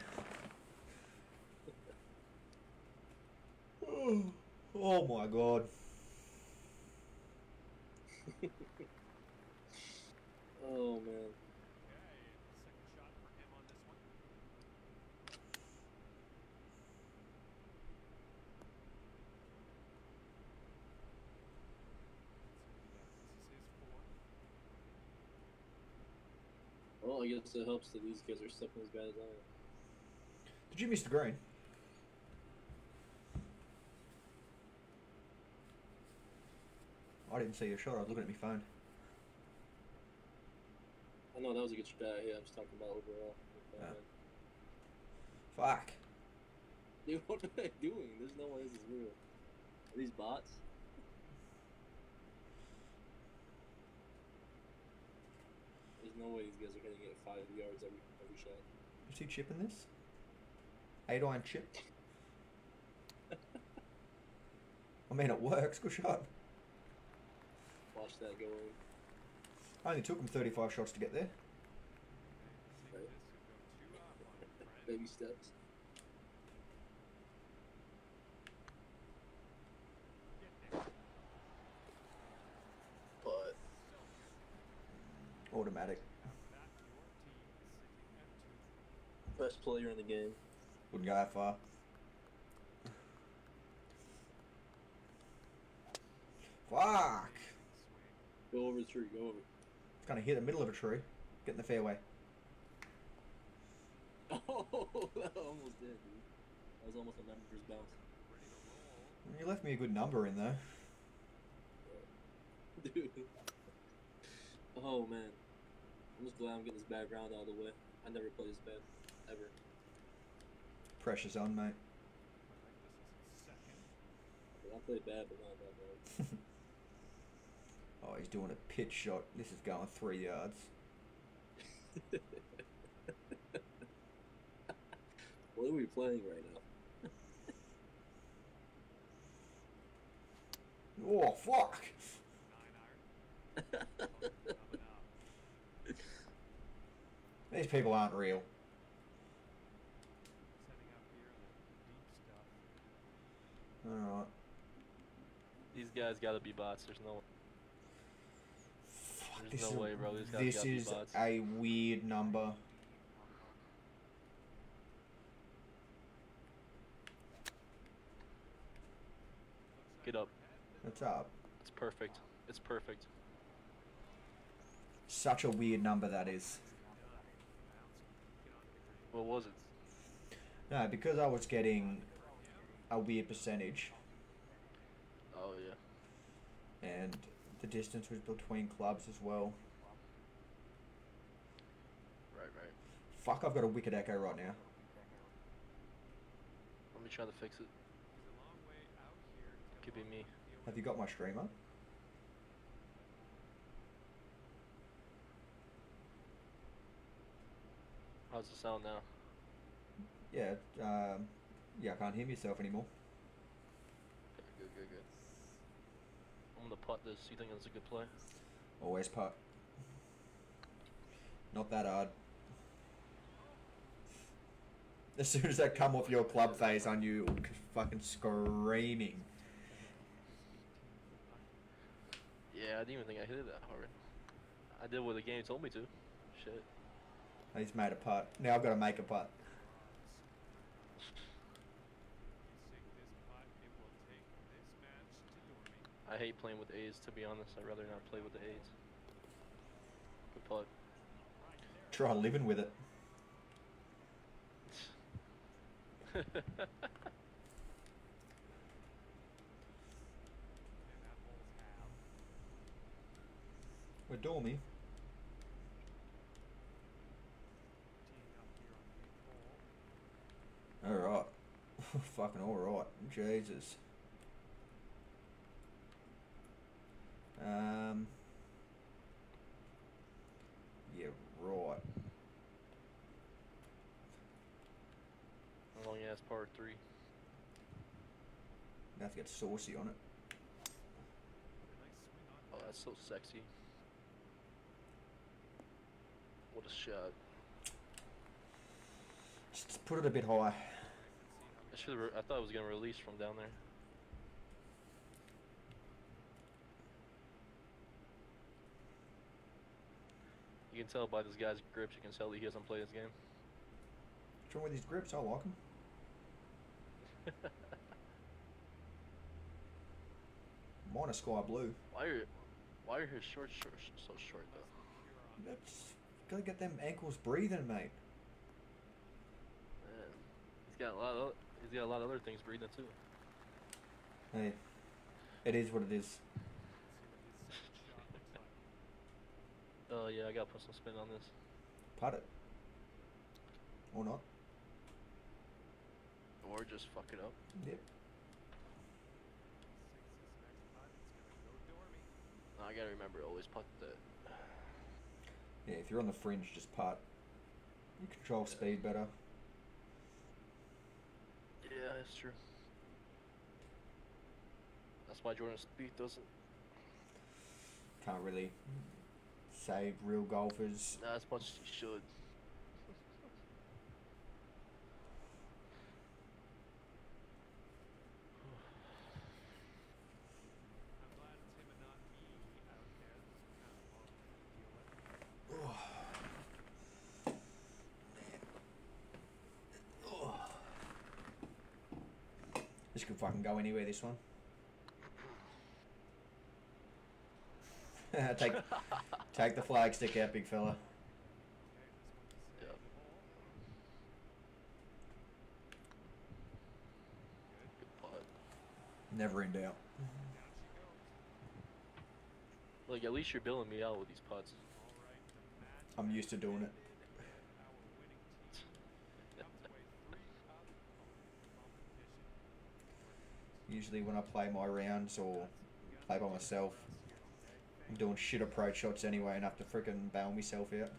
B: [laughs] Oh my god. [laughs]
C: Oh man.
A: Okay, second shot for him on this one. This is his fourth.
C: Well, I guess it helps that these guys are sucking as bad as I am.
B: Did you miss the green? I didn't see your shot. I was looking at my phone.
C: I know that was a good shot. Yeah, I'm just talking about overall.
B: Yeah. Fuck. [laughs]
C: Dude, what are they doing? There's no way this is real. Are these bots? There's no way these guys are hitting it five yards every every shot.
B: Is he chipping this? Eight iron chip. [laughs] Oh, I mean, it works. Good shot.
C: Watch that go in.
B: Only took him 35 shots to get there.
C: Right.
A: this could go two up on Fred.
C: Baby steps.
A: Get there.
C: But
B: Automatic.
A: That your team is sitting at two.
C: best player in the game.
B: Wouldn't go that far. Fuck.
C: Go over the tree. Go over.
B: It's gonna hit the middle of a tree. Get in the fairway.
C: Oh, [laughs] that almost did, dude. That was almost a members bounce.
A: Ready to roll.
B: You left me a good number in there. [laughs]
C: Dude. Oh man. I'm just glad I'm getting this background out of the way. I never play this bad. Ever.
B: Pressure's on, mate.
A: I think this is his second.
C: I play bad, but not that bad. [laughs]
B: Oh, he's doing a pitch shot. This is going three yards. [laughs]
C: what are we playing right now? [laughs]
B: Oh, fuck.
A: Nine iron. Coming up.
B: These people aren't real.
A: Setting up here in the deep stuff.
B: Alright.
C: These guys gotta be bots. There's no.
B: Fuck,
C: There's
B: this
C: no
B: is,
C: way, bro. These guys
B: this is a weird number.
C: Get up.
B: It's up?
C: It's perfect. It's perfect.
B: Such a weird number that is.
C: What was it?
B: No, because I was getting a weird percentage,
C: Oh yeah.
B: and the distance was between clubs as well.
C: Right, right.
B: Fuck, I've got a wicked echo right now.
C: Let me try to fix it.
A: He's a long way out here. He's
C: Could be me.
B: Have you got my streamer?
C: How's the sound now?
B: Yeah, um, yeah, I can't hear myself anymore.
C: Okay, good, good, good. I'm gonna putt this. You think it's a good play?
B: Always putt. Not that hard. As soon as that come off your club face on you, fucking screaming.
C: Yeah, I didn't even think I hit it that hard. I did what the game told me to. Shit.
B: He's made a putt. Now I've got to make a putt.
A: Sink this putt. It will take this match to Dormy.
C: I hate playing with A's, to be honest. I'd rather not play with the A's. Good putt.
B: Try living with it.
A: And that hole's [laughs] half.
B: We're Dormy.
A: Teeing up here on the eighth hole.
B: Alright. [laughs] fucking alright. Jesus. Um. Yeah, right.
C: Long ass part three.
B: Have to get saucy on it.
A: A nice swing on
C: Oh, that's so sexy. What a shot.
B: Just put it a bit high.
C: I should. I thought it was gonna release from down there. You can tell by this guy's grips. You can tell that he hasn't played this game.
B: What's wrong with these grips? I'll like them. Mine are sky blue.
C: Why are why are his shorts short, so short though?
B: That's gotta get them ankles breathing, mate.
C: Man, he's got a lot of he's got a lot of other things breathing too.
B: Hey, it is what it is.
A: Let's see what his second shot looks like.
C: Oh yeah, I gotta put some spin on this.
B: Putt it. Or not.
C: Or just fuck it up.
B: Yep.
A: Sinks this next putt. It's gonna go Dormy.
C: No, I gotta remember always putt the...
B: Yeah, if you're on the fringe, just putt. You control speed better.
C: Yeah, that's true. That's why Jordan Spieth doesn't.
B: Can't really save real golfers.
C: Not as much as he should.
A: I'm glad it's him and not me out there. This is kind of long to deal with.
B: Go anywhere. This one. [laughs] take, take the flag stick out, big fella.
A: Okay, this one's
C: Yep.
A: the hole. Good.
C: Good putt.
B: Never in doubt.
C: Like at least you're billing me out with these putts.
A: All right, the match
B: I'm used to doing it.
A: ended, and our winning team comes away three up on the competition.
B: Usually when I play my rounds or play by myself, I'm doing shit approach shots anyway and have to freaking bail myself out.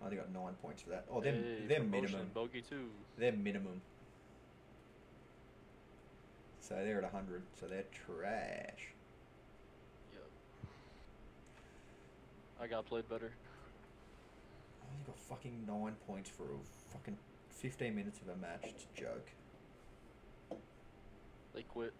C: I
B: only got nine points for that. Oh, they're,
C: Hey,
B: they're minimum.
C: Bogey two.
B: They're minimum. So they're at 100, so they're trash.
C: Yep. I got played better.
B: Only got fucking nine points for a fucking 15 minutes of a match. It's a joke.
C: They quit.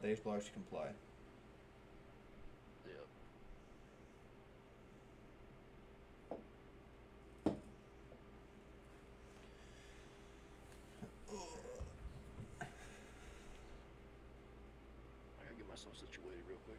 B: These blokes can play.
C: Yep. I gotta get myself situated real quick.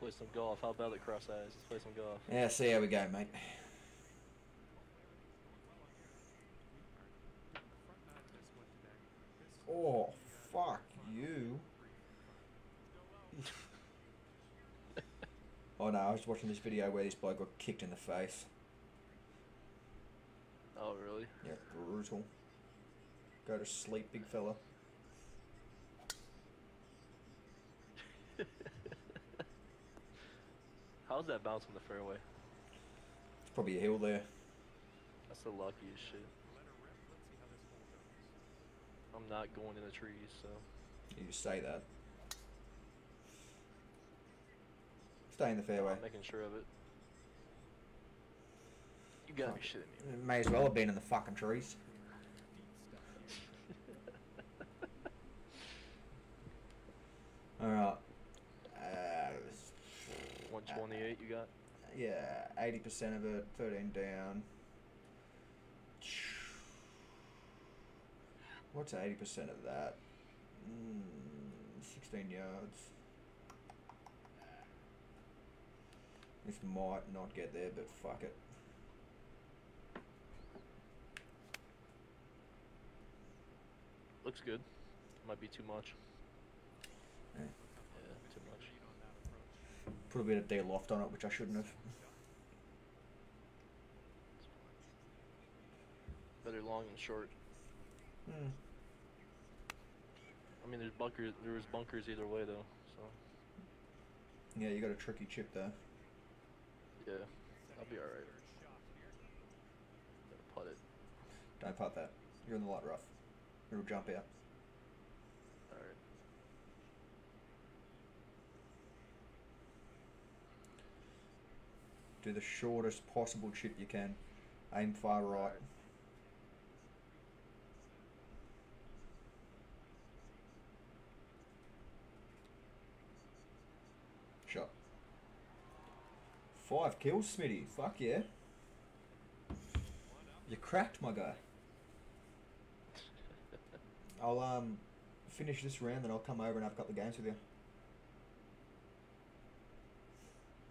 C: Play some golf. How about it, Cross Eyes? Let's play some golf.
B: Yeah, see how we go, mate. Oh, fuck you. [laughs] Oh no, I was watching this video where this bloke got kicked in the face.
C: Oh, really?
B: Yeah, brutal. Go to sleep, big fella.
C: How's that bounce on the fairway?
B: It's probably a hill there.
C: That's the luckiest shit. I'm not going in the trees, so
B: You say that. Stay in the fairway.
C: I'm making sure of it. You gotta be shitting me.
B: May as well have been in the fucking trees. [laughs] Alright. Uh,
C: 128 you got?
B: yeah, 80% of it, 13 down. What's 80% of that? Mm, 16 yards. This might not get there, but fuck it.
C: Looks good. Might be too much.
B: Yeah.
C: Yeah, too much.
B: Put a bit of D loft on it, which I shouldn't have.
C: Better long and short.
B: Hmm.
C: I mean, there's bunkers. There was bunkers either way though. So
B: Yeah, you got a tricky chip there.
C: yeah, I'll be all right. Gotta putt it.
B: Don't putt that. You're in the lot rough. It'll jump out.
C: All right.
B: Do the shortest possible chip you can. Aim far right. Shot. Five kills, Smitty. Fuck yeah. You cracked, my guy. [laughs] I'll um finish this round, then I'll come over and have a couple of games with you.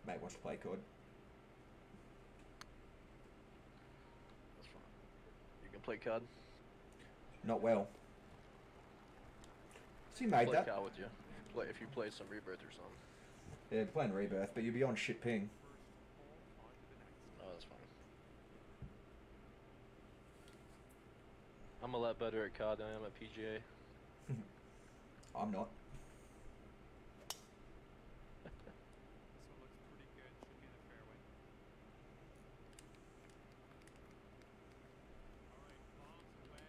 B: Mate wants to play COD.
C: That's fine. You can play COD.
B: Not well. So you made
C: play
B: that?
C: COD with you. Play if you play some Rebirth or something.
B: Yeah, playing Rebirth, but you'll be on shit ping.
C: Oh, that's fine. I'm a lot better at COD than I am at PGA. [laughs]
B: I'm not.
A: This one looks pretty good. Should be in the fairway. All right, bombs away.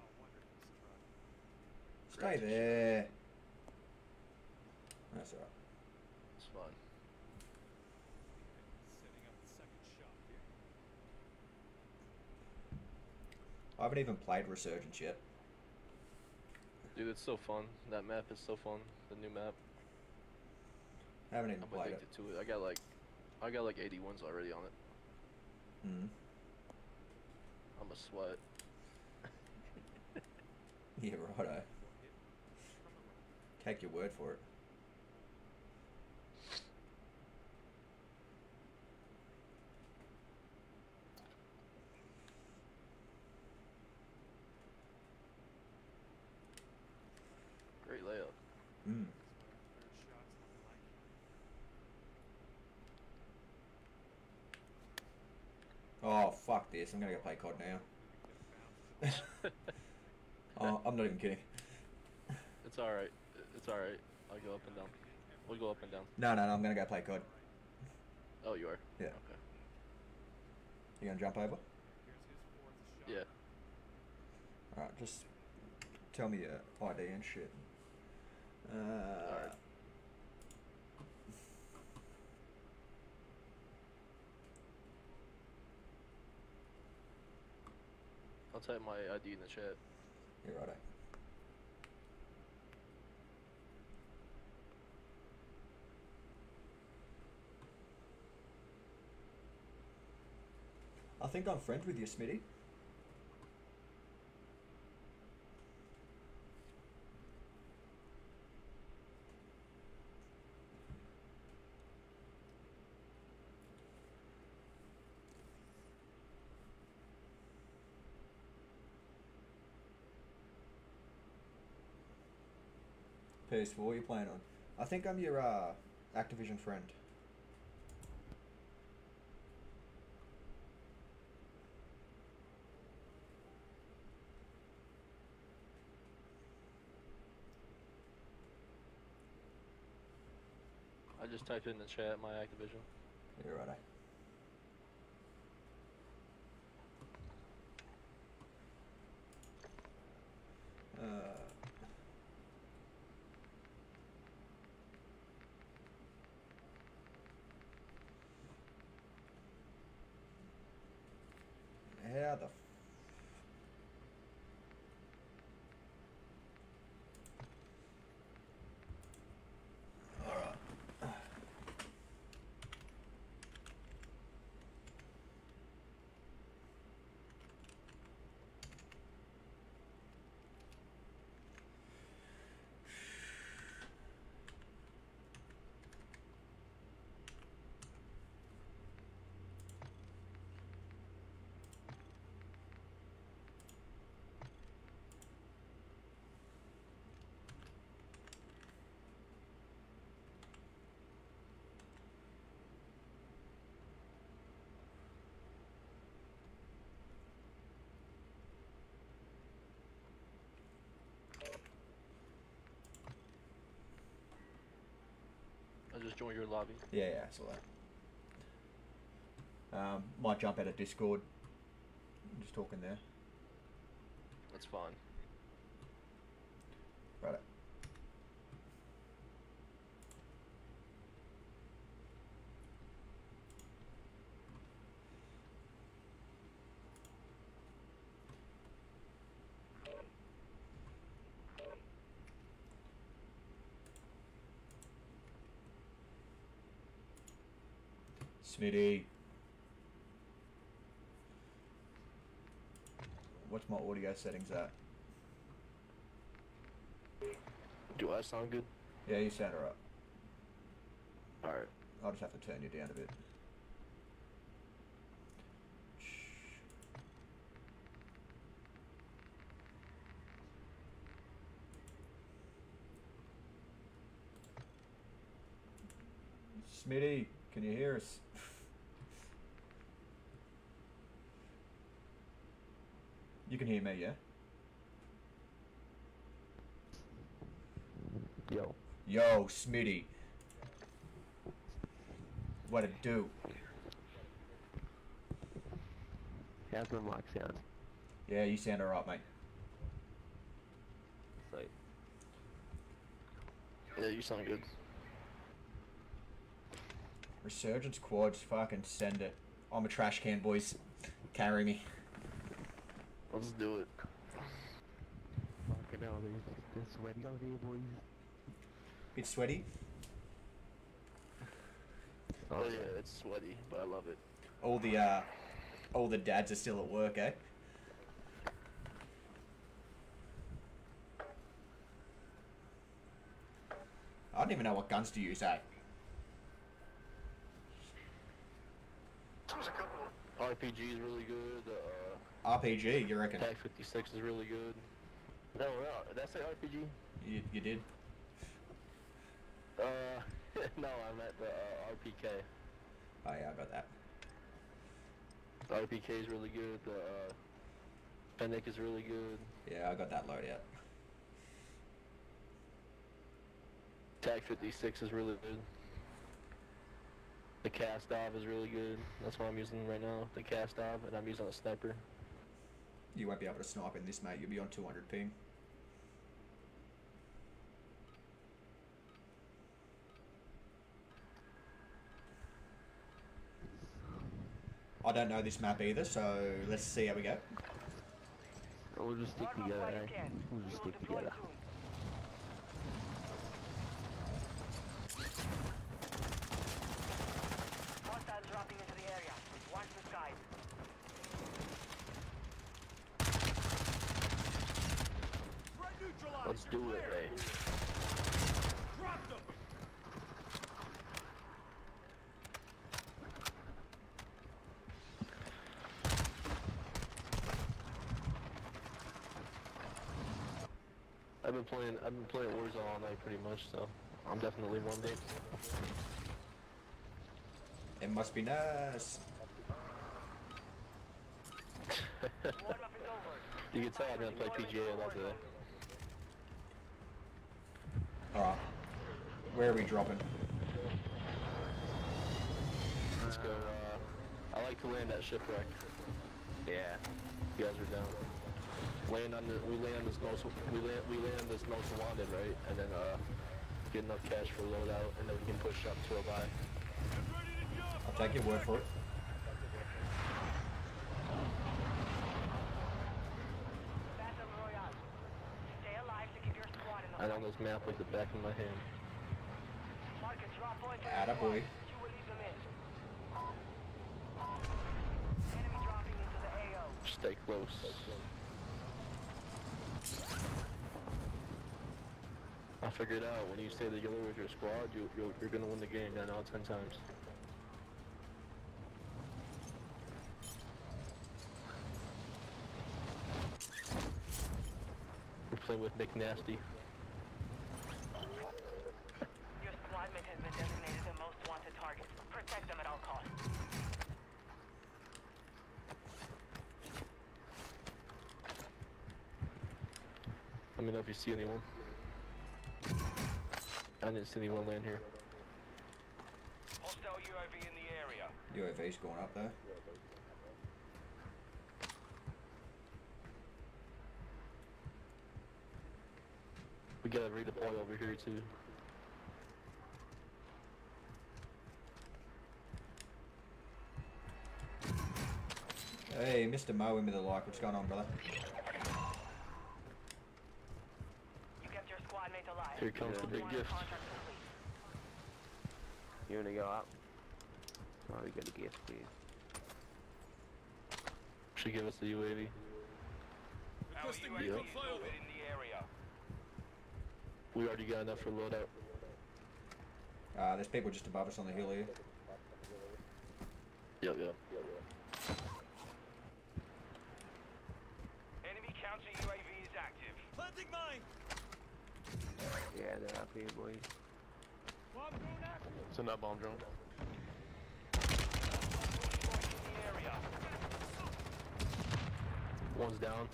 A: Oh, wonderful struck.
B: Stay there. That's alright.
C: It's fun.
A: Setting up the second shot here.
B: I haven't even played Resurgence yet.
C: Dude, it's so fun. That map is so fun. The new map.
B: I haven't even
C: I'm
B: played it.
C: to it. I got like, I got like 80 wins already on it.
B: Mm.
C: I'm a sweat. [laughs]
B: Yeah, righto. Take your word for it.
C: Great layout.
B: Mm.
A: Third shot's looking like
B: Oh, fuck this. I'm gonna go play COD now. [laughs] oh, I'm not even kidding.
C: It's all right. It's all right. I'll go up and down. We'll go up and down.
B: No, no, no, I'm gonna go play COD.
C: Oh, you are.
B: Yeah.
C: Okay.
B: You gonna jump over?
A: here's his fourth shot.
C: Yeah.
B: Alright, just tell me your ID and shit. Uh,
C: Alright. I'll type my ID in the chat.
B: Yeah, righto. think I'm friends with you, Smitty. Peace, what are you playing on? I think I'm your uh, Activision friend.
C: Just typed in the chat my Activision.
B: You're right. Uh, how the f-
C: I just joined your lobby.
B: Yeah, yeah, I saw that. Um, might jump out of Discord. I'm just talking there.
C: That's fine.
B: Right. Smitty. What's my audio settings at?
C: Do I sound good?
B: Yeah, you sound alright.
C: Alright.
B: I'll just have to turn you down a bit. Smitty, can you hear us? You can hear me, yeah?
C: Yo.
B: Yo, Smitty. What it do?
E: How's my mic sound?
B: Yeah, you sound alright, mate.
E: Sweet.
C: Yeah, you sound good.
B: Resurgence quads, fucking send it. I'm a trash can, boys. Carry me.
C: Let's do it.
E: Fucking hell, there's, there's sweaty out here, boys.
B: Bit sweaty.
C: Oh yeah, it's sweaty, but I love it.
B: All the uh, all the dads are still at work, eh? I don't even know what guns to use, eh?
C: RPG is really good. Uh,
B: RPG, you reckon?
C: TAQ-56 is really good. No, no, did I say RPG?
B: You, you did?
C: Uh, [laughs] no, I meant the uh, RPK.
B: Oh yeah, I got that.
C: The RPK is really good. The uh, Fennec is really good.
B: Yeah, I got that loadout.
C: TAQ-56 is really good. The Kastov is really good. That's what I'm using right now. The Kastov, and I'm using a sniper.
B: You won't be able to snipe in this, mate. You'll be on 200 ping. I don't know this map either, so let's see how we go.
E: We'll just stick together, eh? We'll just stick together.
F: Hostiles dropping into the area. Watch the skies.
C: Let's do it, hey. I've been playing. I've been playing Warzone all night pretty much, so I'm definitely one day.
B: It must be nice.
F: Warm-up is [laughs] over.
C: You can tell I didn't play PGA a lot today.
B: Alright. Where are we dropping?
C: Let's go. Uh, I like to land at shipwreck. Yeah, you guys are down. Land on the. We land this most. We land. We land this most wanted, right? And then uh, get enough cash for loadout, and then we can push up to a buy.
B: I'll take your word for it.
F: Battle Royale. Stay alive to keep your squad in the
C: I know this map like the back of my hand.
F: AO.
C: Stay close. I figured out when you stay together with your squad, you, you're, you're gonna win the game 9 out of 10 times. We're playing with Nick Nasty.
F: Your squad mate has been designated the most wanted target. Protect them at all costs.
C: Let me know if you see anyone. I didn't see anyone land here.
F: Hostile UAV in the area.
B: UAV's going up there.
C: We gotta redeploy over here too.
B: Hey, Mr. Mo, with the like. What's going on, brother?
F: You kept your squad mate alive.
C: Here comes the big gift.
E: You wanna go up? Oh, we got a gift here.
C: Should give us the UAV.
F: Our UAV
C: Yeah.
F: is over in the area.
C: We already got enough for loadout.
B: Uh, there's people just above us on the hill here.
C: Yep, yep.
F: Enemy counter UAV is active.
A: Planting mine!
E: Yeah, they're up here, boys.
C: Send that bomb drone.
F: In the area.
C: One's down.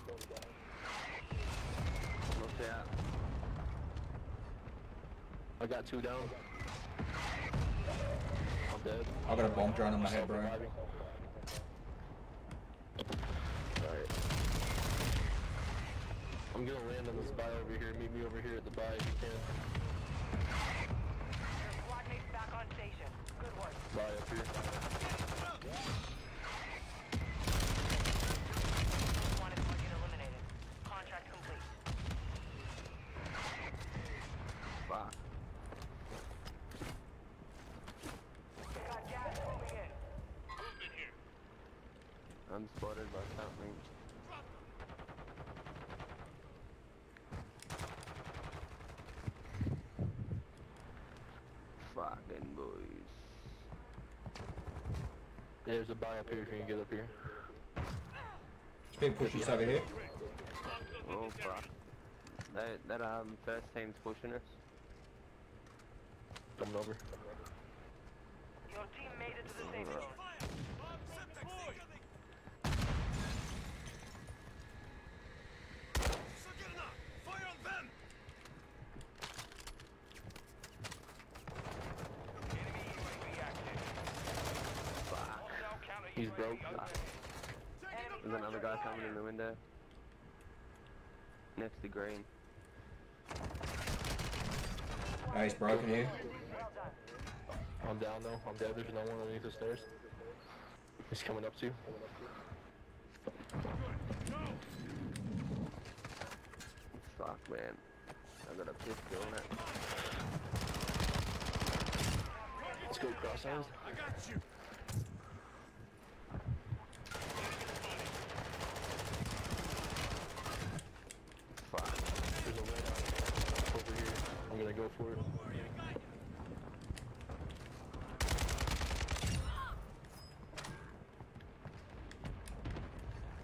E: Look out.
C: I got two down. I'm dead.
B: I got a bomb drone on my head, bro.
C: Surviving. Alright. I'm gonna land on this buy over here. Meet me over here at the buy if you can.
F: Your squad mate's back on station. Good work.
C: Buy up here.
F: Wanted target eliminated. Contract complete.
E: Fuck.
F: Got gas moving in.
E: I'm spotted by something. Fucking boys.
C: There's a buy up here if you can get up here.
B: There's people pushing us over here.
E: Oh fuck. That that um first team's pushing us.
C: Coming over.
F: Your team made it to the safe zone.
A: Fire on them!
F: Enemy UAV active.
E: Fuck.
F: Hostile counter
C: He's
F: UAV
C: broke.
E: There's another guy coming in the window. Next to green.
B: Oh, he's broken here.
C: I'm down though. I'm dead. There's no one underneath the stairs. He's coming up to you.
E: Fuck man. I got a pistol on it.
C: Let's go cross eyes.
A: I got you!
E: Fuck.
C: There's a loadout over here. I'm gonna go for it.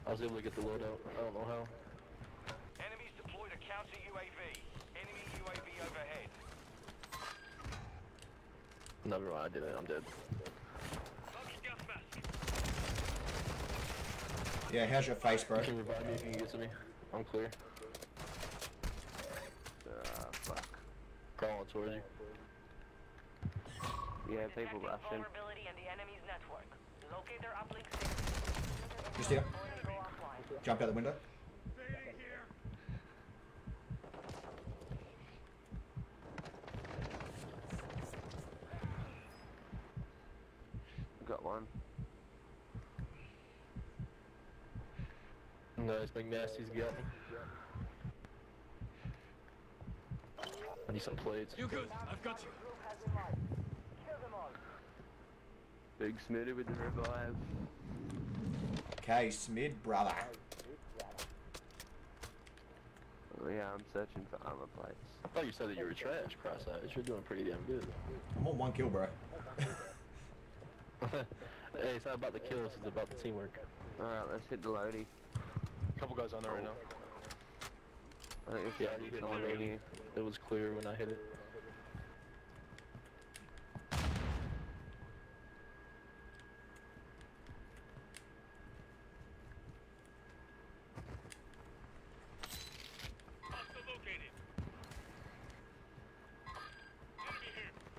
C: I was able to get the loadout. I don't know how.
F: Enemies deployed a counter
G: UAV. Enemy UAV overhead.
C: Never mind, I did it. I'm dead.
B: Yeah, how's your face, bro?
C: You can revive me if you can get to me. I'm clear.
E: Uh, fuck.
C: Crawling towards you.
E: Yeah, people
F: Detecting
E: rushing.
F: vulnerability in the enemy's network. Locate their uplink station.
B: Just here.
F: Before they go offline.
B: Jump out the window.
E: Got one.
C: Nice, McNasty's got me. I need some plates.
A: You good? I've got you.
E: Big Smitty with the revive.
B: Okay, Smid, brother.
E: Oh, yeah, I'm searching for armor plates.
C: I thought you said that you were trash, cross eyes. You're doing pretty damn good.
B: I'm on one kill, bro. [laughs]
C: hey, it's not about the kills, it's about the teamwork.
E: Alright, let's hit the loadie.
C: couple guys on there right oh. now.
E: I think it's
C: Yeah, you hit. It was clear when I hit it.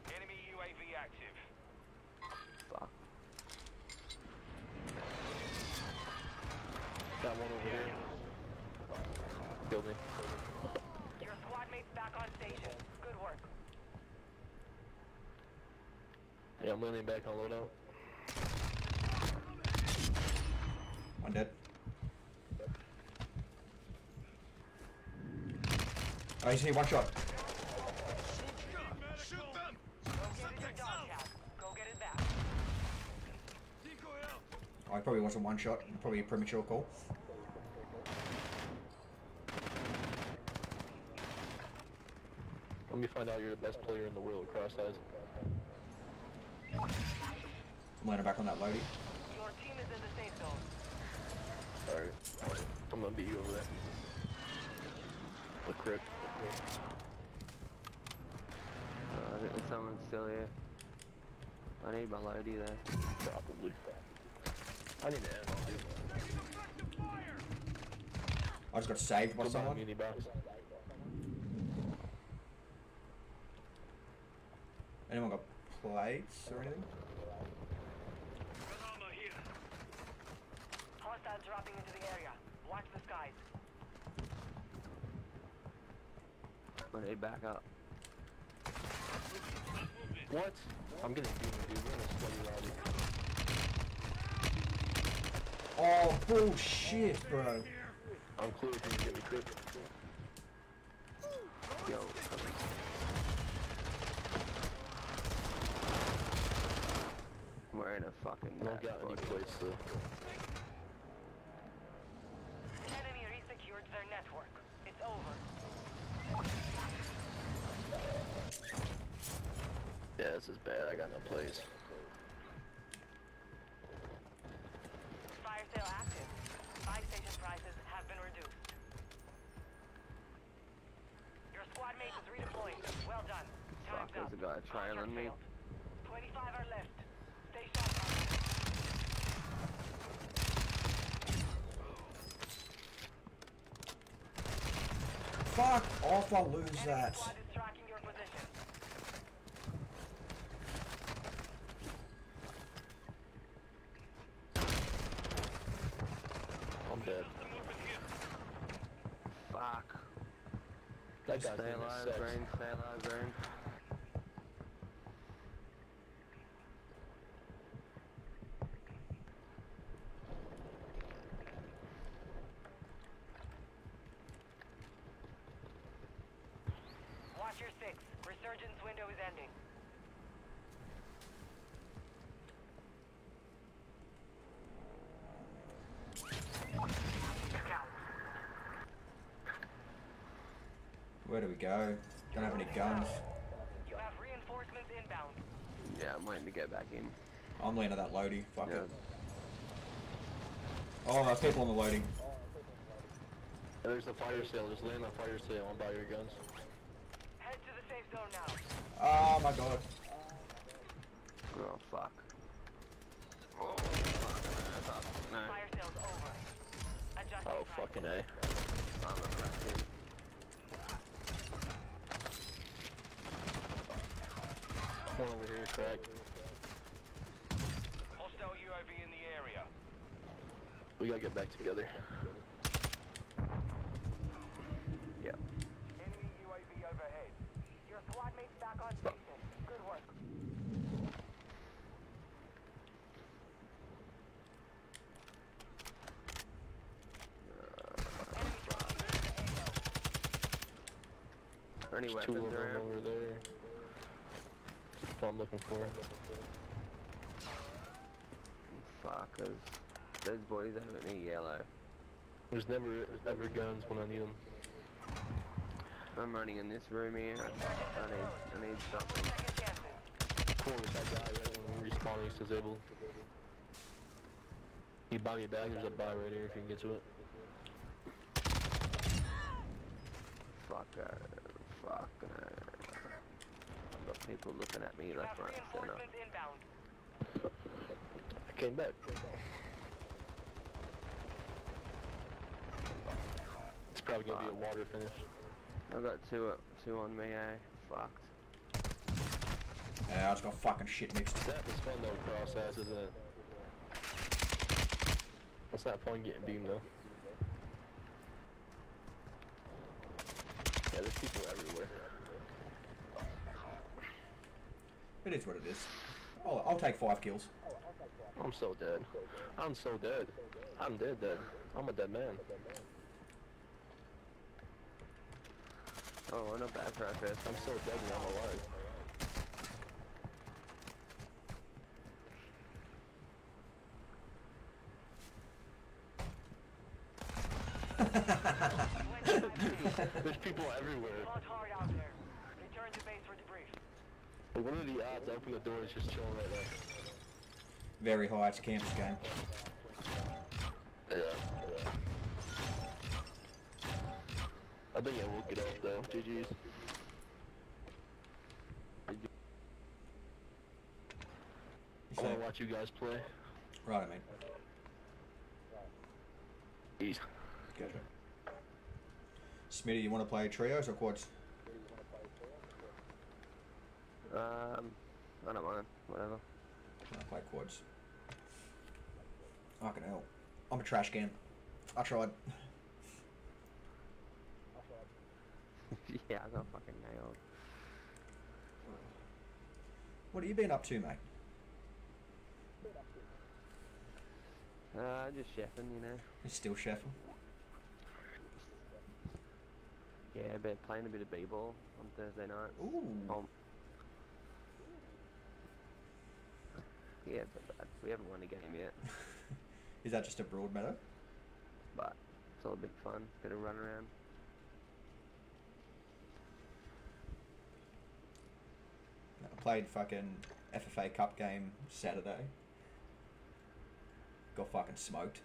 G: Enemy UAV active.
E: Fuck.
C: Got one over here. Killed me.
F: Your squad mates back on station. Good work.
C: Yeah, I'm landing back on loadout.
B: One dead. Oh, he's need one shot.
F: Located the. Go get it back.
B: Oh, he probably wasn't one shot. Probably a premature call.
C: Let me find out you're the best player in the world, cross eyes.
B: I'm landing back on that loadie.
F: Your team is in the safe zone.
C: Alright. I'm gonna beat you over there. The crit.
E: Uh, I think there's someone still here. I need my loadie there.
C: Probably. I need to ammo, dude.
B: I just got saved by
C: Go
B: someone.
C: mini box.
B: Anyone got plates or anything?
F: Hostiles dropping into the area. Watch the skies.
E: I need back up.
C: What? I'm getting human, dude. We're in a sweaty lobby.
B: Oh, oh bullshit, bro.
C: I'm clear if you can get me quick.
E: Yo, coming. We're in a fucking
C: I don't
E: mess,
C: got any
E: boys.
C: plates though.
F: Enemy resecured their network. It's over.
C: Yeah, this is bad. I got no plates.
F: Fire sale active. Buy station prices have been reduced. Your squad mate is redeploying. Well done.
E: Fuck,
F: Time's
E: there's
F: up.
E: a guy trailing me.
F: 25 are left. Stay sharp.
B: Fuck off, I'll lose
F: Enemy
B: that.
F: squad is tracking your position.
C: I'm dead.
E: Fuck.
C: That guy's
E: Stay
C: doing
E: alive,
C: sex.
E: Green. Stay alive, Green.
F: Watch your six. Resurgence window is ending.
B: Where do we go? Don't have any guns.
F: You have reinforcements inbound.
E: Yeah, I'm waiting to get back in.
B: I'm landing that loadie. Fuck
E: Yeah.
B: it. Oh, there's people on the loading.
C: And there's a fire sale. Just land on fire sale and buy your guns.
F: Head to the safe zone now.
B: Oh my god.
E: Oh fuck. Oh fuck. Fuck. No.
F: Fire sale's over. Adjusting
C: Oh,
F: prices.
C: fucking A.
E: I'm not gonna
C: One over here, crack.
G: Hostile UAV in the area.
C: We gotta get back together.
E: Yep.
F: Enemy UAV overhead. Your squad mates back on station. Good work. Enemy dropping.
E: Any
C: There's two of them over there. That's what I'm looking for.
E: Fuck, 'cause those boys have any yellow.
C: There's never ever guns when I need them.
E: I'm running in this room here. I need, I need something.
F: Chances.
C: Corner that guy right when we respawn, he's disabled. You buy me back, there's a buy right here if you can get to it.
E: Fuck, uh, fuck. Uh, I've got people looking at me
F: You
E: left, right, and center.
C: I came back. It's probably gonna be a water finish.
E: I've got two, uh, two on me, eh? Fucked.
B: Yeah, I just got fucking shit mixed.
C: That was fun though, cross ass, isn't it? What's that point getting beamed though? Yeah, there's people everywhere.
B: It is what it is. I'll, I'll take five kills.
C: I'm so dead. I'm so dead. I'm dead dead. I'm a dead man.
E: Oh, I'm not bad progress.
C: I'm so dead and I'm alive. There's people everywhere.
F: Fought hard out there. Return to base for debrief.
C: But what are the odds I open the door and just chilling right there?
B: Very high. It's a campus game.
C: Yeah. I think I will get off though. GG's. I
B: So,
C: wanna watch you guys play.
B: right, I mean.
C: Ease.
B: Gotcha. Smitty, you want to play trios or quads?
E: Um, I don't mind. Whatever.
B: I play quads. Fucking hell. I'm a trash can. I tried. [laughs]
E: yeah, I got fucking nailed.
B: What have you been up to, mate?
E: Uh, just chefing, you know.
B: You still chefing?
E: Yeah, been playing a bit of b-ball on Thursday night.
B: Ooh.
E: Um, yeah, but. We haven't won a game yet, [laughs]
B: Is that just a broad meadow?
E: but it's all a bit fun. Bit of run around.
B: I played fucking FFA Cup game Saturday. Got fucking smoked.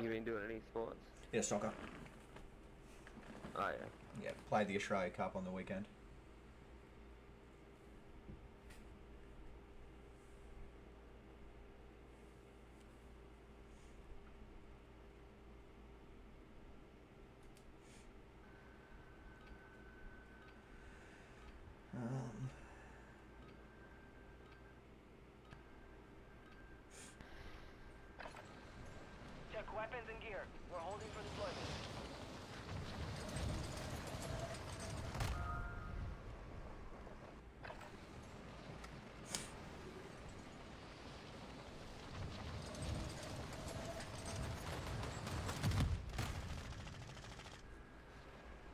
E: You been doing any sports?
B: Yeah, soccer.
E: Oh yeah.
B: Yeah, played the Australia Cup on the weekend. Um,
F: Check weapons and gear. We're holding for deployment.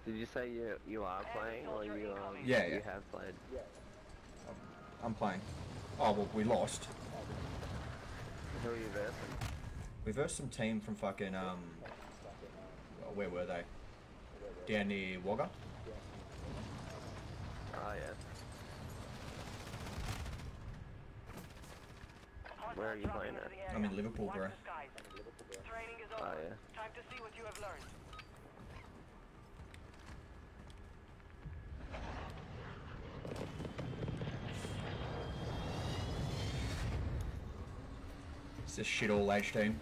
E: Did you say you you are playing or you um
B: Yeah,
E: you
B: yeah.
E: have played?
B: I'm playing. Oh well, we lost.
E: Who are you versing?
B: We versed some team from fucking um. well, Where were they? Down near Wagga.
E: Oh yeah. Where are you playing
F: into
E: at?
B: I'm in Liverpool, bro.
F: the. Training is
E: Oh yeah.
F: Time to see what you have learned.
B: It's this shit all age team.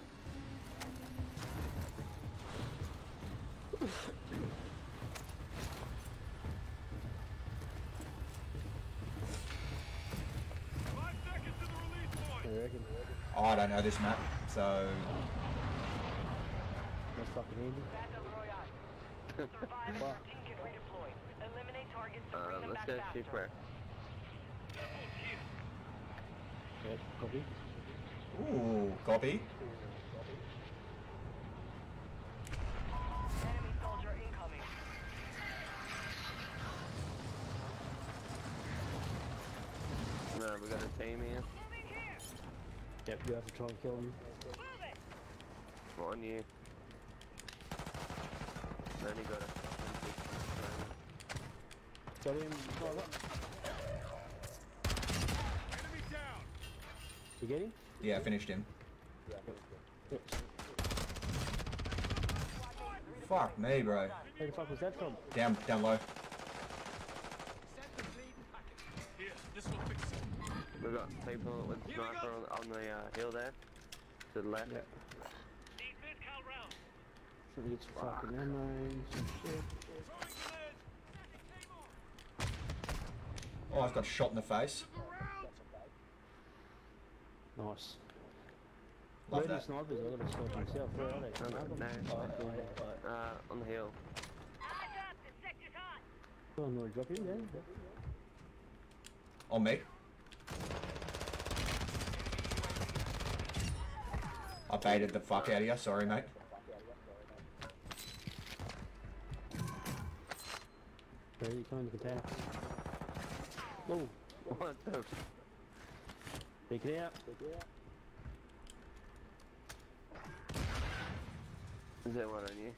A: Five seconds to the release point.
H: I.
B: Oh, I don't know this map, so
H: That's fucking handy. [laughs]
F: Battle Royale. Survive and your team can redeploy. Eliminate to bring
E: Uh,
F: them
E: let's
F: back
E: go
F: faster.
E: shipwreck.
H: Yep, copy.
B: ooh, copy.
F: Enemy soldier incoming.
E: No, we got a team here.
H: Yep, you have to try and kill him.
E: On you. Then he got a
H: him.
A: Enemy down.
H: You get him?
B: Yeah, I finished him.
H: Yep.
B: Fuck me, bro.
H: Where the fuck was that from?
B: Down, down low.
A: Here, this will fix it.
E: We got people with sniper on, on the uh, hill there. To the left.
H: Yeah. Trying to get some fucking ammo and some shit.
B: Oh, I've got shot in the face.
H: Nice.
B: Love
H: Where are the
B: that.
H: snipers? I gotta snipe myself. Where are they?
E: No, no, no. Uh, on the hill.
H: Oh, no, drop him there.
B: On me. I baited the fuck out of you. Sorry, mate.
H: Where are you coming to attack? Oh,
E: What the? f-
H: take it out.
E: Is that one on you?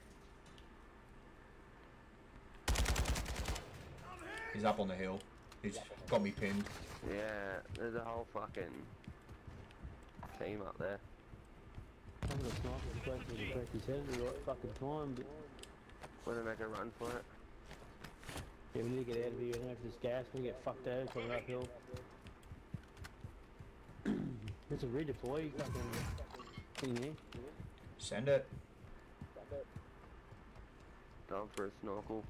B: He's up on the hill. He's got me pinned.
E: Yeah, there's a whole fucking team up there.
H: I'm gonna snipe him. Wait for him his head at the right fucking time. But
E: Wanna make a run for it?
H: Yeah, we need to get out of here. I don't know if this gas. We get fucked over coming uphill. There's [clears throat] a redeploy fucking thing here.
B: Send it.
E: Time for a snorkel.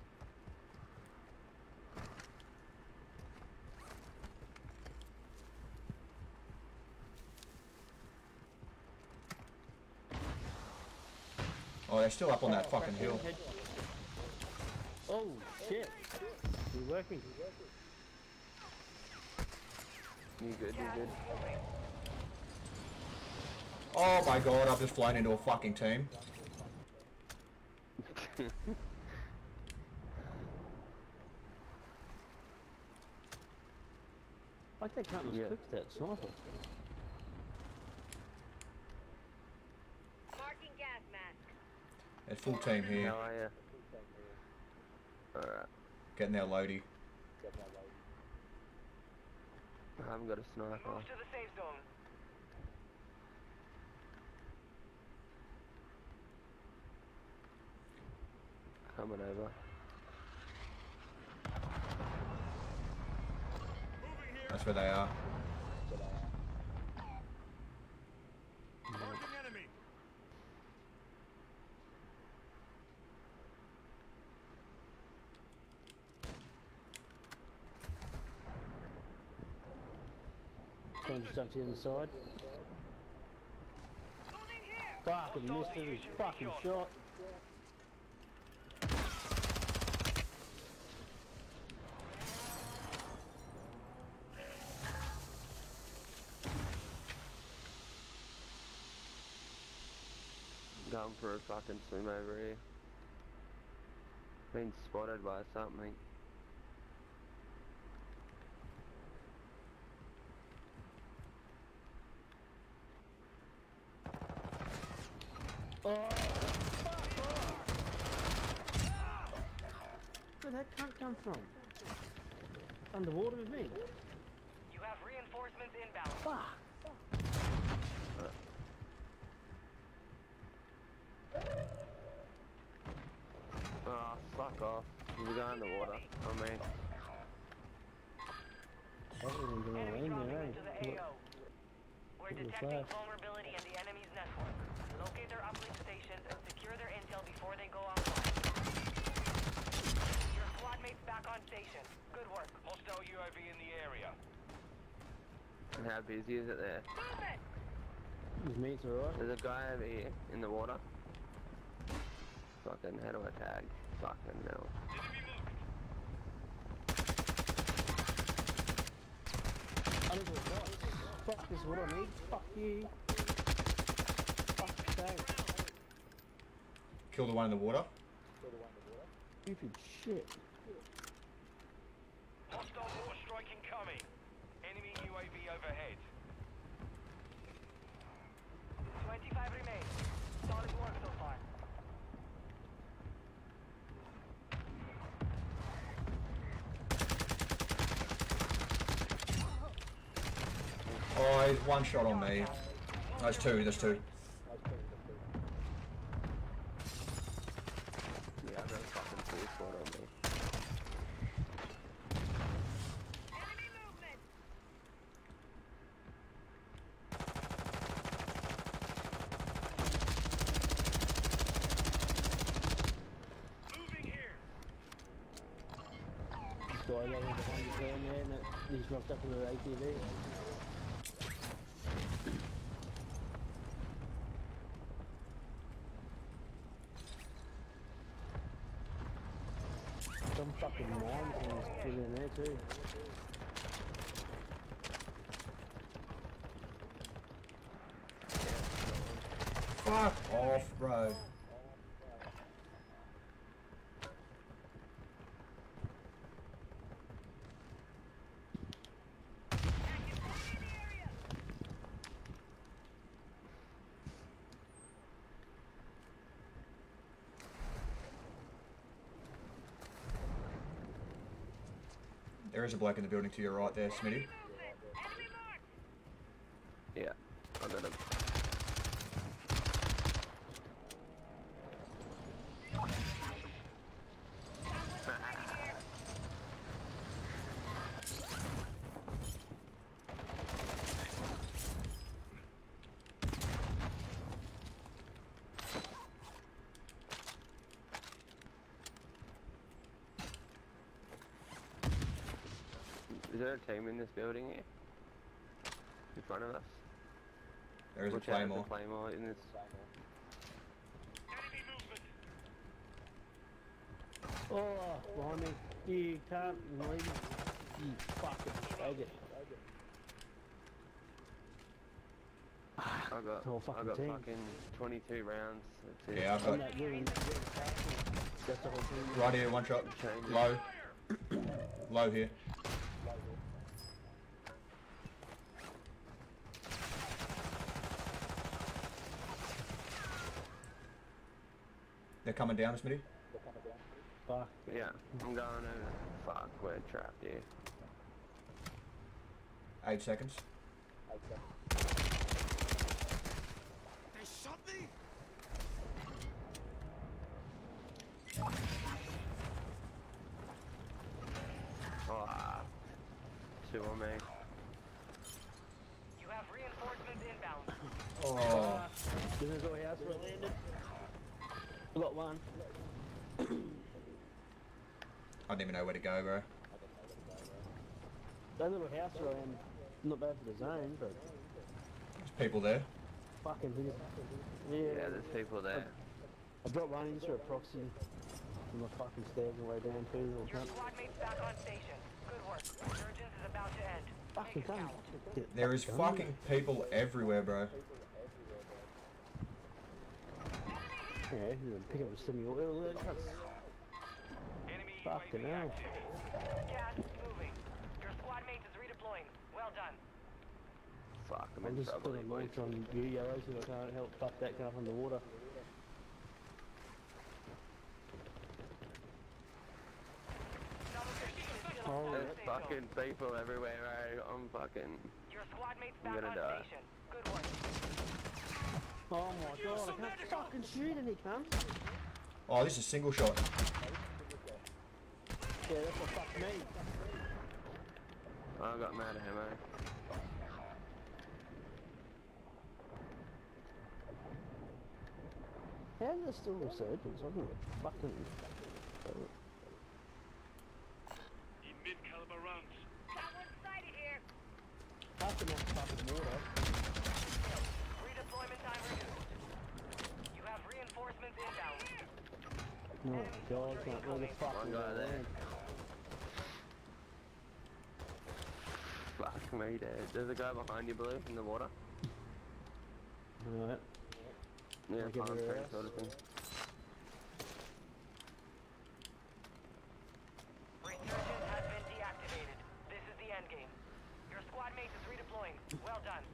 B: Oh, they're still up on that fucking hill.
H: Oh shit! You're working.
E: You good, you good.
B: Oh my god, I've just flown into a fucking team. [laughs]
H: Like they can't
E: Yeah.
H: just fix that sniper.
F: Marking gas mask.
B: There's full team
E: How
B: here.
E: are ya? Alright.
B: Getting their loady.
E: I haven't got a sniper.
F: Move to the safe zone.
E: Coming over.
A: Here.
B: That's where they are.
A: Marking enemy.
H: To stuck to the other side. Fucking missed every fucking shot.
E: Going for a fucking swim over here. Been spotted by something.
H: Oh, fuck off! Where'd that cunt come from? underwater with me.
F: You have reinforcements inbound.
H: Fuck.
E: Oh, fuck off. We're going in the water. I mean,
H: That wasn't even
F: Enemy
H: in there,
F: into the
H: eh?
F: AO. We're
H: Give me a
F: detecting
H: flash.
F: vulnerability in the enemy's network. Locate their uplink stations and secure their intel before they go offline. Your back on station. Good work.
G: Hostile UAV in the area.
E: and how busy is it there?
H: His mate's alright.
E: There's a guy over here in the water. Fucking, how do I tag? Fucking no.
H: I don't know what. Fuck this is what I need. Fuck you. Fuck that.
B: Kill the one in the water.
H: Stupid shit.
G: Hostile water strike incoming. Enemy UAV overhead.
F: 25 remain. Solid work so far.
B: Oh, he's one shot on me. There's two, there's two.
E: Yeah, I've got a on.
H: This behind the van there and he's rocked up with an ATV. Put in there too.
B: Fuck off, bro. There is a bloke in the building to your right there, Smitty.
E: Yeah, I got him. Is there a team in this building here? In front of us?
B: There is a
E: Watch out, there's
B: claymore.
E: claymore in this.
G: Enemy movement.
H: Oh, behind me. You can't leave me. You fucking faggot.
E: I got,
H: whole
E: I got
H: team.
E: fucking 22 rounds. That's it.
B: Yeah, I've got.
H: That's the whole thing.
B: right here, one shot.
E: Change.
B: Low. Low here. Coming down, Smitty.
H: Fuck.
E: Yeah, I'm going over. Fuck, we're trapped here.
B: Eight seconds.
A: They shot me.
E: Oh, ah. Two on me.
F: You have reinforcements inbound.
B: Oh,
H: This is our house where I landed. I got one.
B: I don't even know where to go, bro.
H: That little house where I am, not bad for the zone, but
B: There's people there.
H: fucking thing. Yeah,
E: Yeah, there's people there.
H: I dropped one into a proxy. And my fucking stairs all the way down too, little
F: Your
H: cunt.
F: squad mates back on station. Good work. Resurgence is about to end.
H: Fucking
F: Make count.
B: There is fucking people everywhere, bro.
H: Yeah, you can pick up a semi oil there. cunts.
G: Enemy
H: Fucking hell.
F: Gas is moving. Your squad mate is redeploying. Well done.
E: Fuck, I'm
H: I'm just
E: trouble.
H: putting a launch on you yellow so I can't help fuck that guy underwater.
F: Double kill is
H: Oh,
E: There's fucking people everywhere, right? I'm fucking.
F: Your squad mates
E: I'm
F: back
E: gonna
F: on
E: die.
F: station. Good work.
H: Oh my god, I can't fucking shoot any cunt.
B: Oh, this is single shot.
H: Yeah, that's what fucked me.
E: I got mad ammo.
H: How is eh? there still resurgence? I don't fucking.
G: Need mid-caliber rounds.
F: Someone sighted here.
H: Half the next fucking water.
F: Redeployment time reduced. You have reinforcements inbound.
H: Oh god, can't where the fuck
E: One guy there. Fuck me, dude. There's a guy behind you, Blue, in the water.
H: Alright.
E: Yeah,
H: Like
E: palm tree sort of thing.
F: Resurgence has been deactivated. This is the end game. Your squad mate is redeploying. Well done.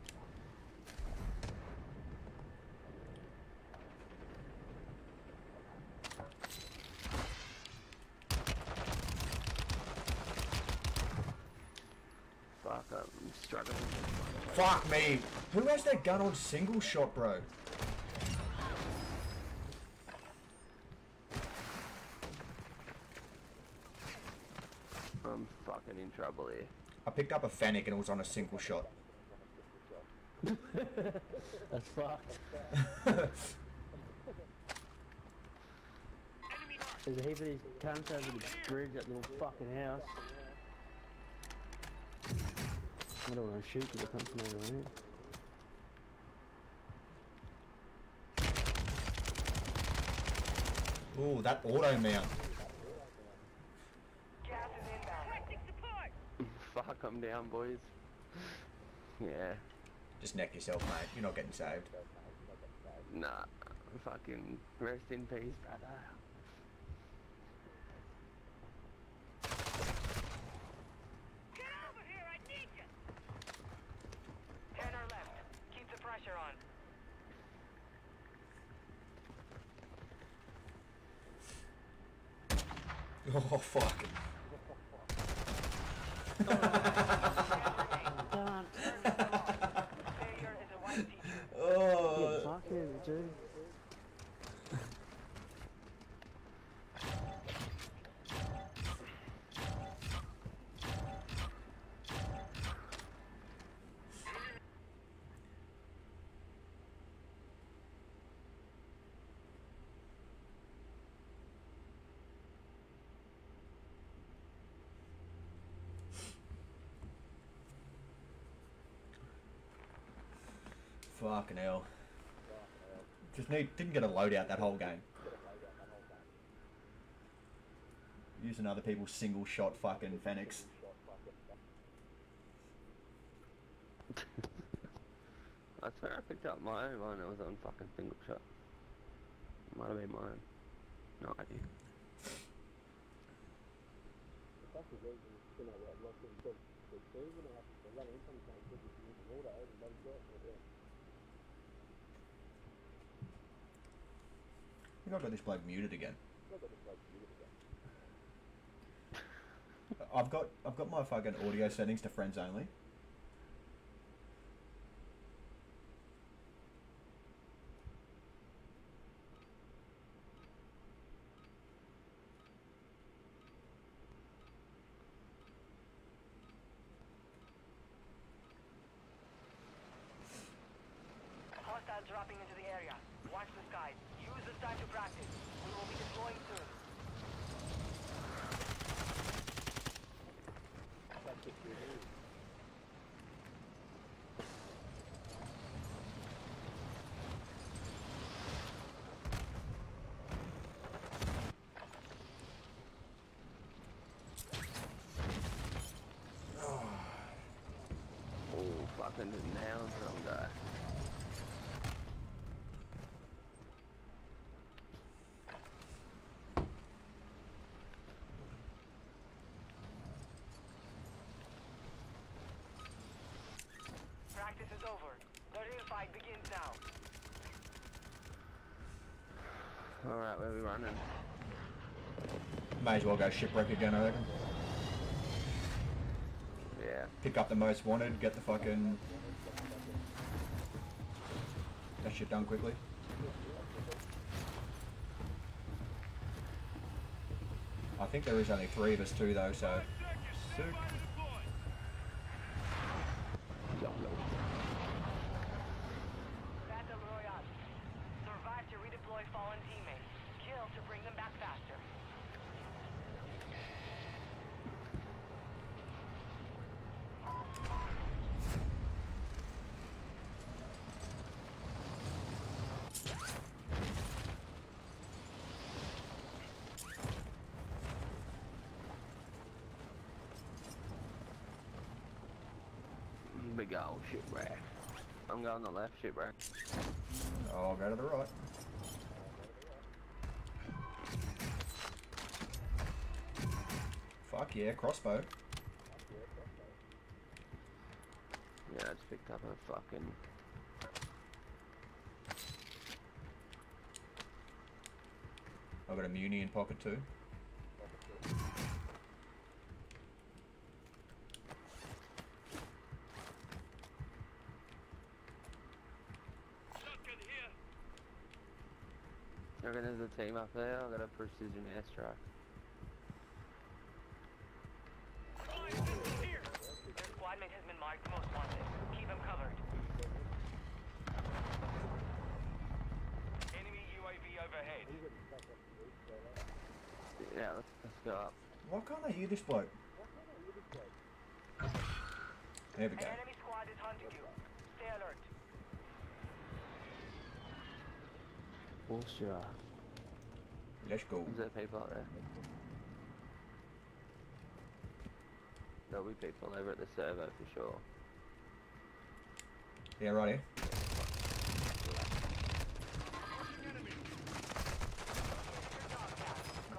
E: Fuck, I'm struggling.
B: Fuck me. Who has their gun on single shot, bro?
E: I'm fucking in trouble here.
B: I picked up a Fennec and it was on a single shot. [laughs]
H: That's fucked. [laughs] There's a heap of these cunts over the bridge at the little fucking house. I don't want to shoot because they come from over there.
B: Ooh, that auto mount.
F: Gas. [laughs]
E: Fuck, I'm down, boys. [laughs] Yeah,
B: Just neck yourself, mate. You're not getting saved.
E: nah. Fucking rest in peace, brother.
F: Ten or left. Keep the pressure on.
B: Oh, fuck.
H: Can't.
F: Failure is a white teacher.
B: Oh.
H: Fucking,
B: hell. Just need, didn't get a loadout that whole game. Using other people's single shot fucking Fennecs. [laughs]
E: I swear I picked up my own one. It was on fucking single shot. Might have been mine. No idea.
B: Think I've got this bloke muted again. I've got I've got my fucking audio settings to friends only.
F: Hostiles dropping into the area. Watch the skies. Use this time to practice. We will be deploying soon.
E: Oh, fucking nails some guy.
F: Practice is over. The real fight begins now.
E: Alright, where we running?
B: May as well go shipwreck again, I reckon.
E: Yeah.
B: pick up the most wanted, get the fucking that shit done quickly. I think there is only three of us too though, so sick.
F: Battle Royale. Survive to redeploy fallen teammates. Kill to bring them back faster.
E: Big old shipwreck. I'm the left.
B: I'll go to the right. Fuck yeah, crossbow.
E: Yeah, I just picked up a fucking.
B: I've got a muni in pocket too.
E: I reckon there's a team up there. I've got a precision airstrike.
F: Your squad mate has been marked most wanted. Keep him covered.
G: Enemy UAV overhead.
E: Yeah, let's, let's go up.
B: Why can't I hear this bloke? There we
F: An
B: go.
F: enemy squad is hunting you. Stay alert.
E: Bullshit.
B: Let's go.
E: Is there people out there? There'll be people over at the servo for sure.
B: Yeah, right here.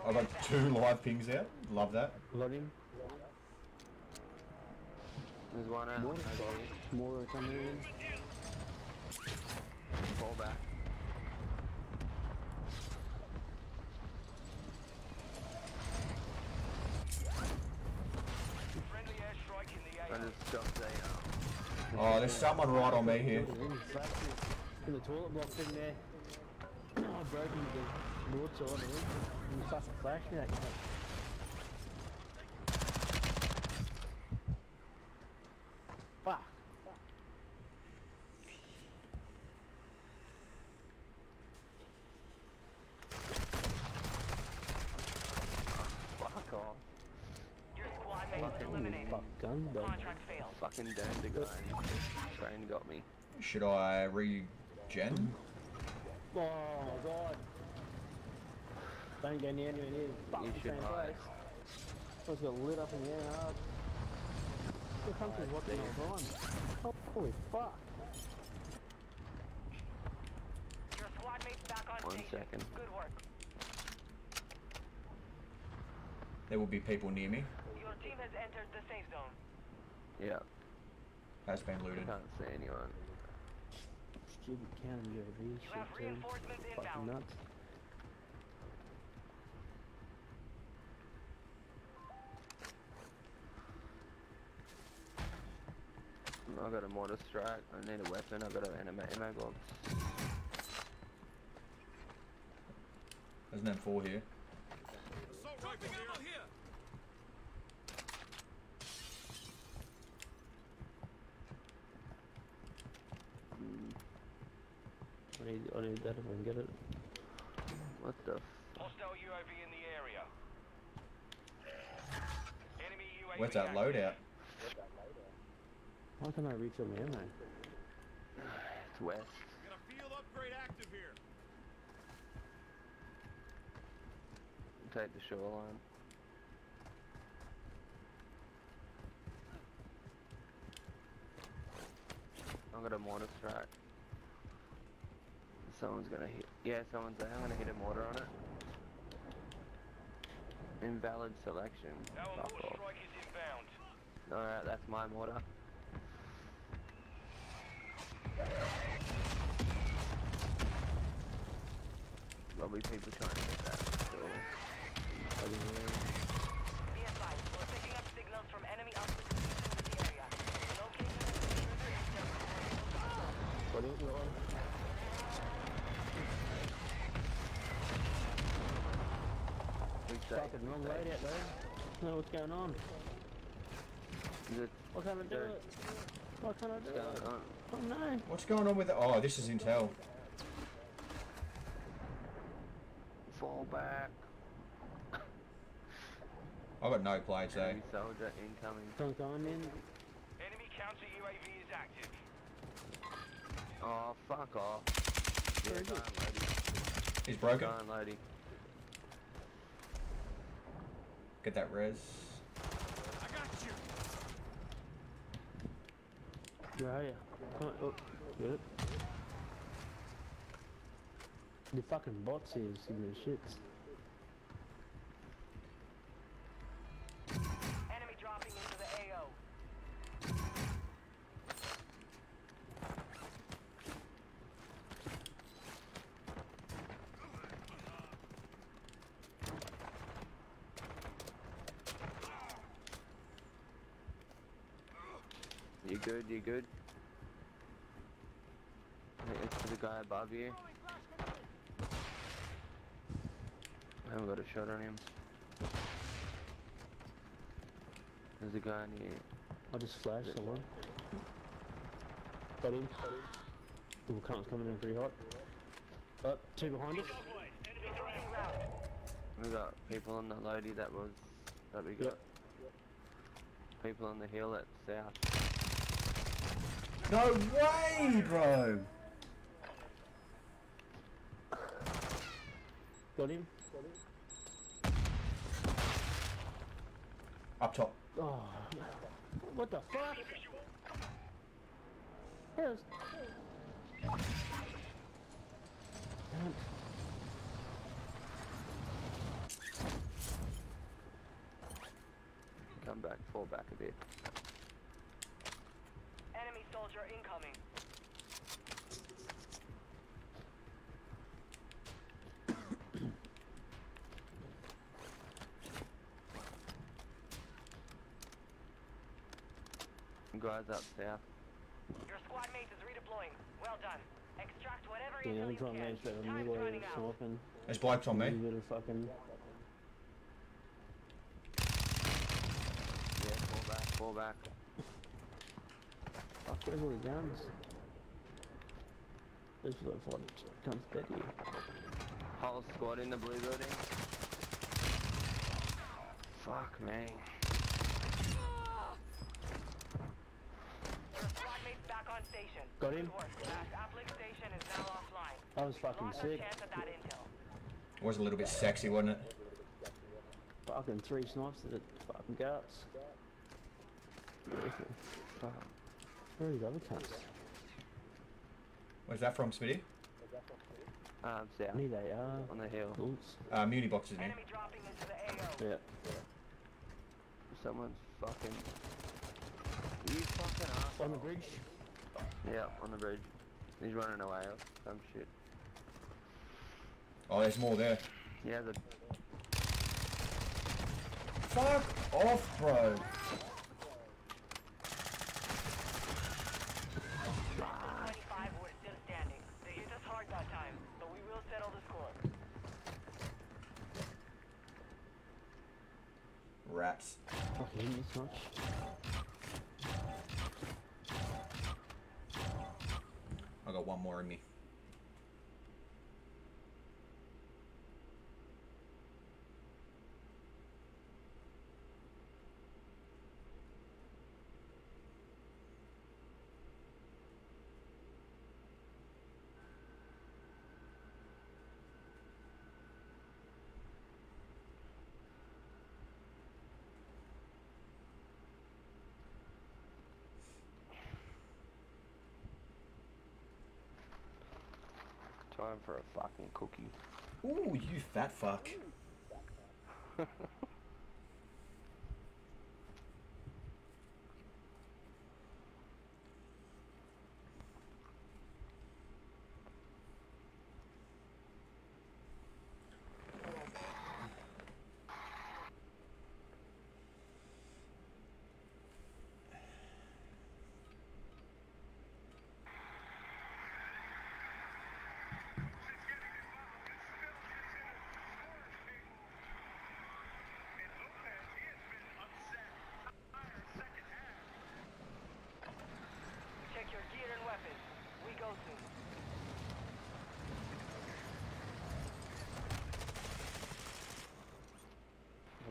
B: I've got two live pings out. Love that.
H: Loading.
E: There's one out.
H: More. More coming in.
E: Fall back.
G: Friendly airstrike in the
E: I
G: AO.
E: just jumped a, um,
B: Oh, there's someone right on me here.
H: In, the toilet block there. And the fucking flashing at you. Fuck.
E: fuck off.
F: Your squad mate is eliminated.
H: Fuck gun, though.
F: Contract failed.
E: Fucking downed a. Train got me.
B: Should I regen?
H: Oh god. Don't go near anywhere near. Fuck
E: You
H: the
E: should
H: same
E: hide.
H: place. It's got lit up in the air hard. The country's watching all the time. Holy fuck.
F: Your squad mate's back on
E: One
F: station.
E: second.
F: Good work.
B: There will be people near me.
F: Your team has entered the safe zone.
E: Yeah.
B: Has been looted.
E: I
B: looted.
E: can't see anyone.
H: Stupid counter UAV
F: You
H: shit
F: have
H: too.
F: reinforcements
H: Fucking
F: inbound.
H: nuts.
E: I got a mortar strike. I need a weapon. I got an anima ammo box.
B: There's an M4 here.
H: I need, I need that if I can get it.
E: What the? F-
G: Hostile UAV in the area. Enemy UAV
B: Where's that
G: active.
B: loadout?
H: Why can't I refill my ammo?
E: it's west.
A: Got a field upgrade active here.
E: Take the shoreline. I got a mortar strike. Someone's gonna hit. Yeah, someone's there. I'm gonna hit a mortar on it. Invalid selection.
G: Our mortar strike is inbound.
E: Alright, that's my mortar. Lovely people trying to get that. So,
F: be advised, we're picking up signals from enemy occupants in the area.
E: Locating the secure What is it,
H: fucking wrong
E: stay.
H: out there. know what's going on.
E: Is it
H: Why can't I do
E: There.
H: it? Why can't I do
E: what's going on?
H: Oh no.
B: What's going on with it? Oh, this is Intel.
E: Fall back.
B: I've got no plates though.
E: Enemy soldier incoming.
H: Don't go on in.
G: Enemy counter UAV is active.
E: Oh, fuck off. Yeah, go on, lady.
B: He's
E: Go
B: broken.
E: on, lady.
B: Get that res.
A: I got you.
H: Where are you? Come on. Oh, get it. The fucking bots here is giving me shits.
F: Enemy dropping into the AO.
E: You good? You good? It's the guy above you. I haven't got a shot on him. There's a guy in here.
H: I just flashed someone. Got him. The cunt's coming in pretty hot. Up, two behind us.
E: We got people on the lady that was that we got.
H: Yep.
E: People on the hill at south.
B: No way, bro.
H: Got him.
B: Up top.
H: Oh, what the fuck? Yes. Damn.
E: Come back, fall back a bit.
F: Enemy soldier incoming.
E: Guys up south.
F: Your squad mate is redeploying. Well done. Extract whatever
H: Yeah,
F: intel
H: I'm
F: you can.
H: manage that
F: Time's
H: middle area
F: running
H: so
F: out.
H: often.
B: There's blokes on me.
H: bit of fucking.
E: Yeah, fall back, fall back.
H: Fuck, where's all the guns? This is like what comes dead here.
E: Whole squad in the blue building. Fuck me.
F: Your squad mate's back on station.
H: Got him.
F: Good work. That station now offline.
H: I was fucking sick.
F: chance at that intel.
B: It was a little bit sexy, wasn't it?
H: Fucking three snipes to the fucking guts. [laughs]
E: Fuck.
H: Where are these other cunts?
B: Where's that from, Smitty?
E: Um, south.
H: Here they are.
E: On the hill.
H: Oops.
B: Uh, muni boxes in.
F: Enemy dropping into the AO.
H: Yeah.
E: Someone's fucking. You fucking asshole.
H: On the bridge.
E: Yeah, on the bridge. He's running away or some shit.
B: Oh, there's more there.
E: Yeah, the
B: Fuck off, bro.
F: 25 were still standing. They hit us hard that time, but we will settle the score.
B: Rats.
H: Fucking so much.
B: I got one more in me.
E: Time for a fucking cookie.
B: Ooh, you fat fuck. [laughs]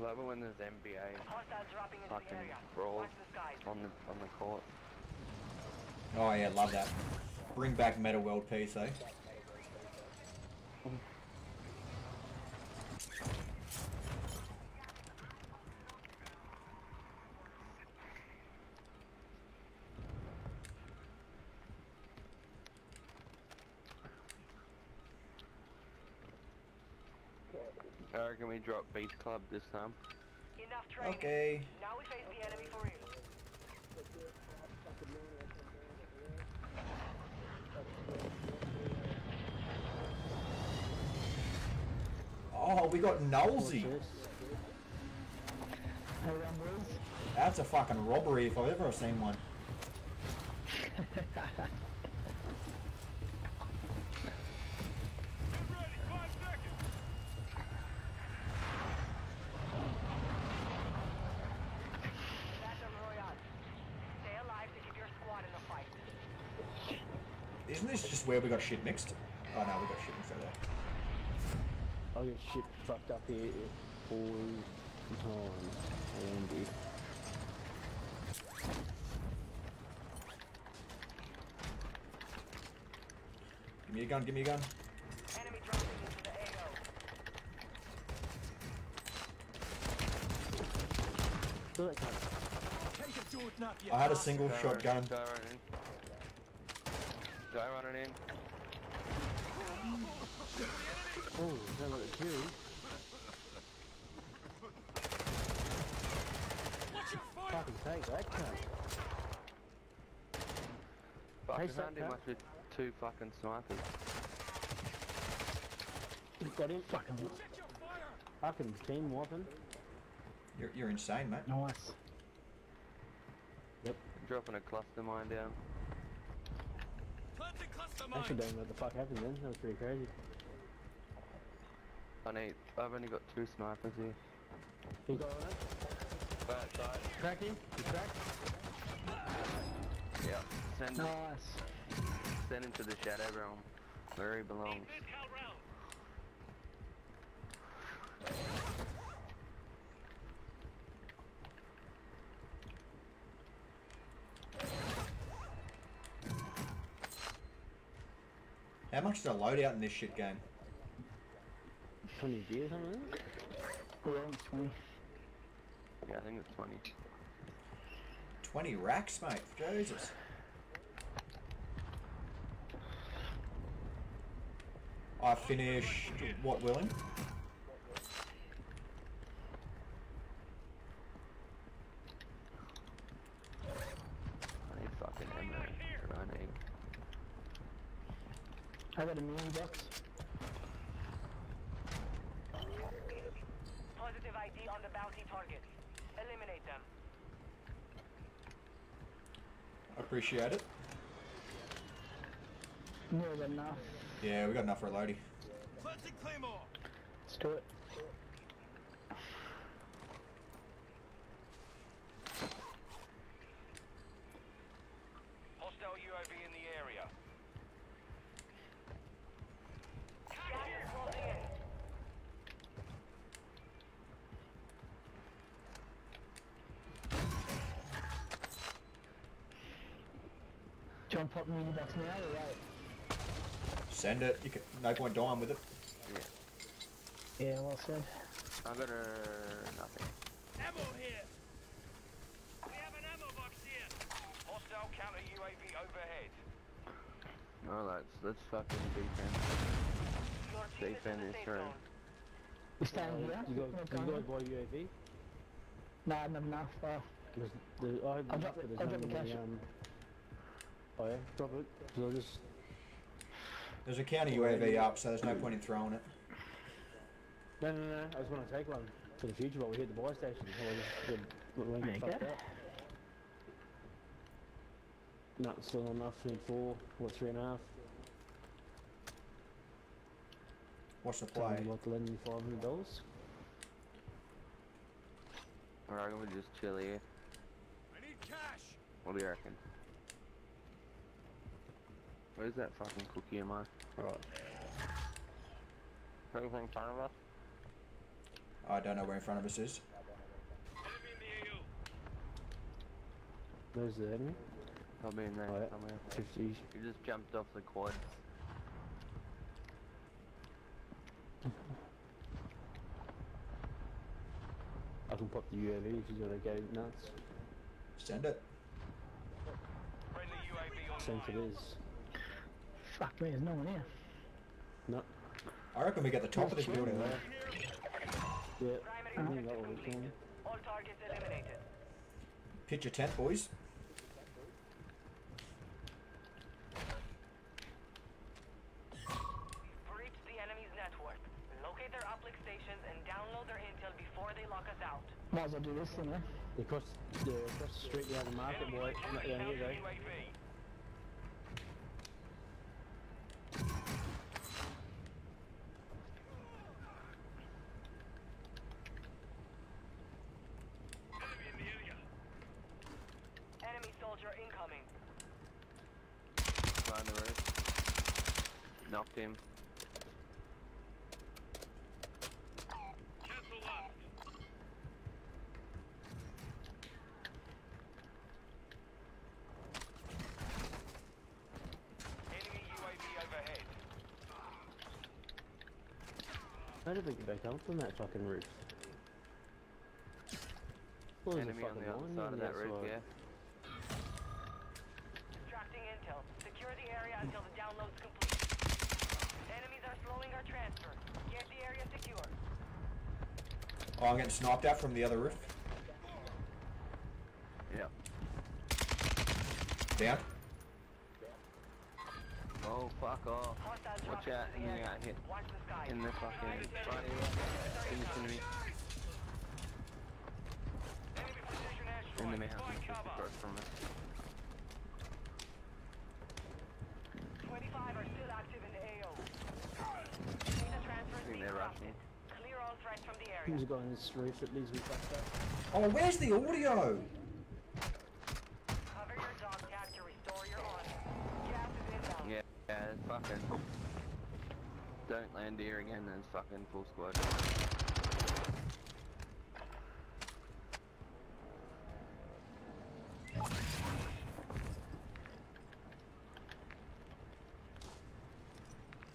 E: love it when there's NBA
F: Hostiles dropping into the
E: fucking
F: area.
E: brawl
F: Watch the skies.
E: on the on the court.
B: Oh yeah, love that. Bring back Metta World Peace.
E: I eh? Reckon we drop Beach Club this time.
F: Enough training.
B: Okay.
F: Now we face the enemy for real.
B: Oh, we got Nosy.
H: What's this? Hey, Rumbles.
B: That's a fucking robbery if I've ever seen one. [laughs]
A: Ready, five seconds.
F: Battle Royale. Stay alive to keep your squad in the fight.
B: Isn't this just where we got shit mixed? Oh no, we got shit mixed over there.
H: I'll get shit fucked up here all the time. Andy.
B: Give me a gun, give me a gun.
F: Enemy dropping into the AO.
H: Do that cunt.
A: Take a Jordan up, you
B: I had a single
E: Guy
B: shotgun.
E: running- Guy running in. Guy running in.
H: Oh, sound like a kill.
A: Watch your fire.
H: Fucking take that cunt.
E: Fucking
H: Taste that
E: handy
H: cat.
E: much with two fucking snipers.
H: Got him. Fucking.
A: Check your fire.
H: Fucking team whopping.
B: You're, you're insane, mate.
H: Nice. Yep.
E: Dropping a cluster mine down.
A: Planting cluster
H: Actually,
A: mine.
H: don't know what the fuck happened then. That was pretty crazy.
E: I need. I've only got two snipers here.
H: He got on it.
E: Back side.
H: Cracked him. He cracked.
E: Yeah. Send
H: Nice.
E: send him to the shadow realm, where he belongs.
B: How much is a loadout in this shit game?
H: 20 beers, something like that? Yeah, 20.
E: Yeah, I think it's twenty.
B: 20 racks, mate. Jesus. I finished what, Willing?
E: I need fucking ammo. Running.
H: I got a million bucks.
F: Positive ID on the bounty target. Eliminate them.
B: Appreciate it.
H: More than enough.
B: Yeah, we got enough for a loadie.
H: Let's do it.
G: Hostile UAV in the area.
F: Gas is closing in.
H: Do you want to pop million bucks now or right?
B: Send it. You can, no point dying with it.
H: Yeah, Yeah, well said.
E: I got a nothing.
A: Ammo here.
G: We have an ammo box here. Hostile counter UAV overhead.
E: No, let's let's fucking defend.
F: Your team is
E: Defend this
F: safe
E: turn.
F: zone.
H: You staying here? You got, you got buy UAV?
I: Nah, not enough. Uh,
H: There's, there, I have
I: I'll drop it- I'll the cash.
H: Um, oh yeah, drop it. So just
B: There's a counter UAV up, so there's no point in throwing it.
H: no, no, no. I just want to take one for the future while we hit the buy station. So I just we won't get
I: Okay.
H: fucked up. No, still not enough. Need four. What three and a half?
B: What's the
H: Tell me
B: play?
H: What lending five hundred dollars?
E: Alright, we just chill here.
A: I need cash.
E: What do you reckon? Where's that fucking cookie in my? Right. Anything in front of us?
B: I don't know where in front of us is.
G: Enemy in the AO.
H: Where's the enemy?
E: I'll be in there
H: Oh, yeah.
E: somewhere.
H: 50.
E: You just jumped off the quad.
H: I can pop the UAV if you gotta go nuts.
B: Send it.
G: Friendly UAV
H: Same for
G: online.
H: this.
I: Fuck me, there's no one here.
H: No.
B: I reckon we get the top of this building there.
H: Yeah.
F: Primary
H: I think
F: objective
H: that will be
F: completed.
H: fine.
F: All targets eliminated.
B: Pitch your tent, boys.
F: Breach the enemy's network. Locate their uplink stations and download their intel before they lock us out.
I: Might as well do this thing, eh?
H: Across the, across the street behind the market, boy.
G: controlling
H: Not down here,
G: counter
H: though.
G: UAV. Enemy in the area.
F: Enemy soldier incoming.
E: Behind the roof. Knocked him.
G: Cancel left. Enemy UAV overhead.
H: How did they get back up from that fucking roof? Well, there's a
E: Enemy on the other side of that roof,
H: outside.
E: yeah.
F: Extracting intel. Secure the area until the download's complete. Enemies are slowing our transfer. Get the area secure.
B: Oh, I'm getting sniped at from the other roof.
E: Yeah.
B: Down.
E: Oh, fuck off.
F: Hostiles
E: Watch out,
F: into the
E: you
F: area.
E: got hit
F: Watch the sky.
E: in the fucking front here. In the me.
G: Enemy precision airstrike.
E: In mountain. Just across from us.
F: 25 are still active in the AO.
E: I think they're rushing.
F: Clear all threats from the area.
H: Who's the guy on this roof that leads me back up?
B: Oh, where's the audio?
F: Cover your dog tag to restore your honor. Gas is inbound.
E: Yeah, yeah, it's fucking. Don't land here again, there's fucking full squad.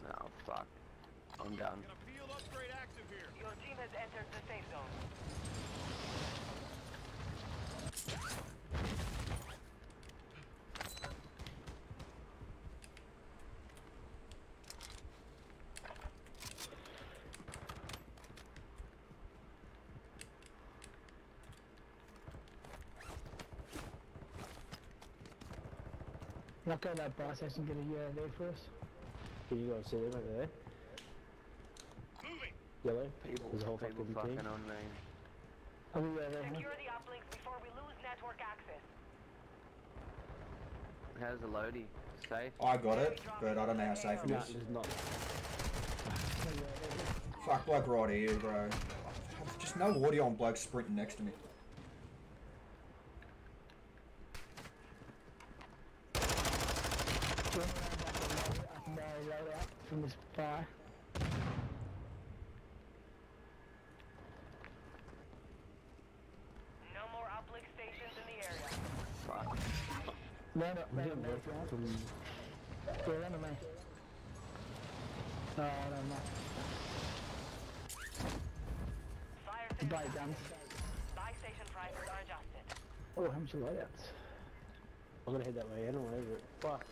E: Oh, fuck. I'm done.
A: Got a field upgrade active here.
F: Your team has entered the safe zone.
I: Knock out that bar station and get a UAV for us.
H: Can you guys see them over there?
G: Moving.
H: Yellow?
E: People,
H: There's a whole
E: people
H: fucking
E: fucking
H: team.
E: on me.
I: Are we UAV? huh?
F: Secure the uplinks before we lose network access.
E: How's the loady? Safe?
B: I got it, but I don't know how safe it
H: No,
B: is.
H: there's not.
B: Fuck, bloke right here, bro. Just no audio on bloke sprinting next to me.
I: Run around back and load it up and down, load it up from this fire.
F: No more uplink stations in the area.
E: Fuck.
I: Land up,
H: I'm
I: land
H: getting
I: up,
H: work from
I: Yeah, land on me. No, no, no.
F: Fire
I: The
F: station
I: bite guns.
F: Buy station prices are adjusted.
I: Oh, how much are loadouts?
H: I'm gonna head that way I don't but fuck.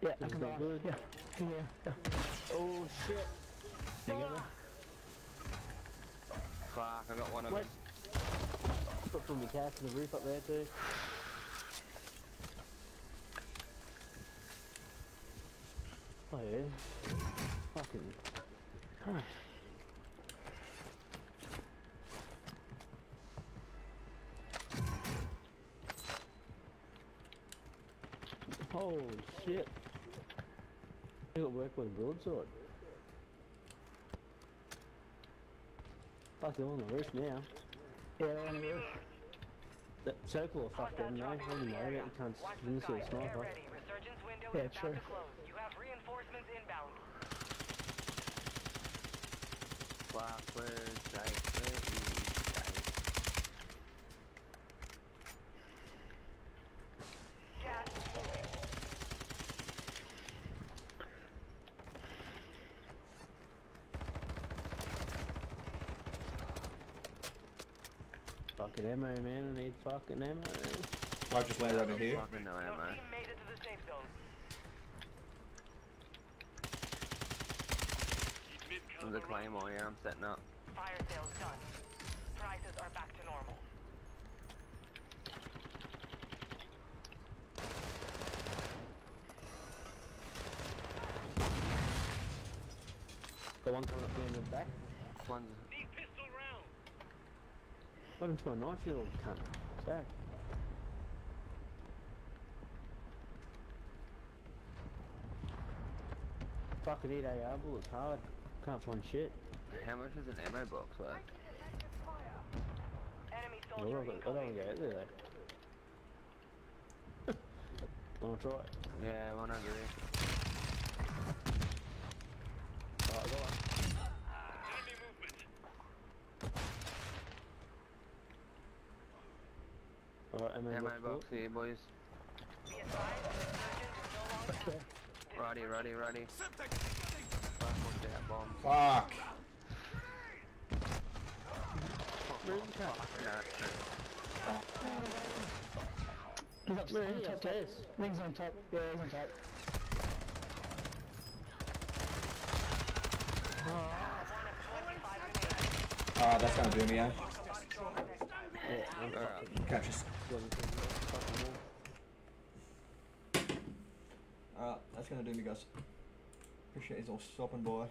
I: Yeah, I
H: This
I: can
H: is not good.
I: Yeah, yeah, yeah.
H: Oh shit! You got me?
E: Fuck, I got one of
H: What?
E: them.
H: Got from the cast to the roof up there too. Oh yeah. Fucking. Huh. Holy shit. You got work with a broadsword. Fuck, they're on the roof now.
I: Yeah, they're on the roof.
H: That circle will fuck them, no? Doesn't matter, you can't
F: Watch
H: you
F: the
H: can see
F: skies.
H: a sniper.
F: window
I: Yeah,
F: is about to close. You have reinforcements inbound.
E: Flowers, dice, dice.
F: Gas.
H: Fucking ammo, man. I need fucking ammo.
B: I just landed over here.
E: Fucking no
F: Your
E: ammo.
F: team made the safe zone.
E: There's a claymore here, I'm setting up.
F: Fire sales done. Prices are back to normal.
H: The one coming up the end of the back.
E: One's
H: What happened to my knife, you little cunt? Zach. Fucking eat eh, AR bullets hard. Can't find shit.
E: how much is an ammo box worth?
F: Enemy
H: I
F: soldier
H: don't, I don't
F: incoming.
H: wanna go out there though. [laughs] Wanna try it?
E: Yeah, 100.
H: Alright, I got one. Ammo,
E: Ammo
H: box
E: box here, boys.
F: Be advised, the surgeon is no longer active.
E: Righty, righty, righty. Fuck, watch out, bomb.
B: Fuck.
E: No,
I: He's up,
H: Where
I: he's
H: is he?
I: on top.
H: Upstairs?
I: Wings on top. Yeah, he's on top.
B: Ah, that's gonna do me, yeah.
E: Alright.
B: Catch us. Alright, that's gonna do me, guys. Appreciate you all stopping by.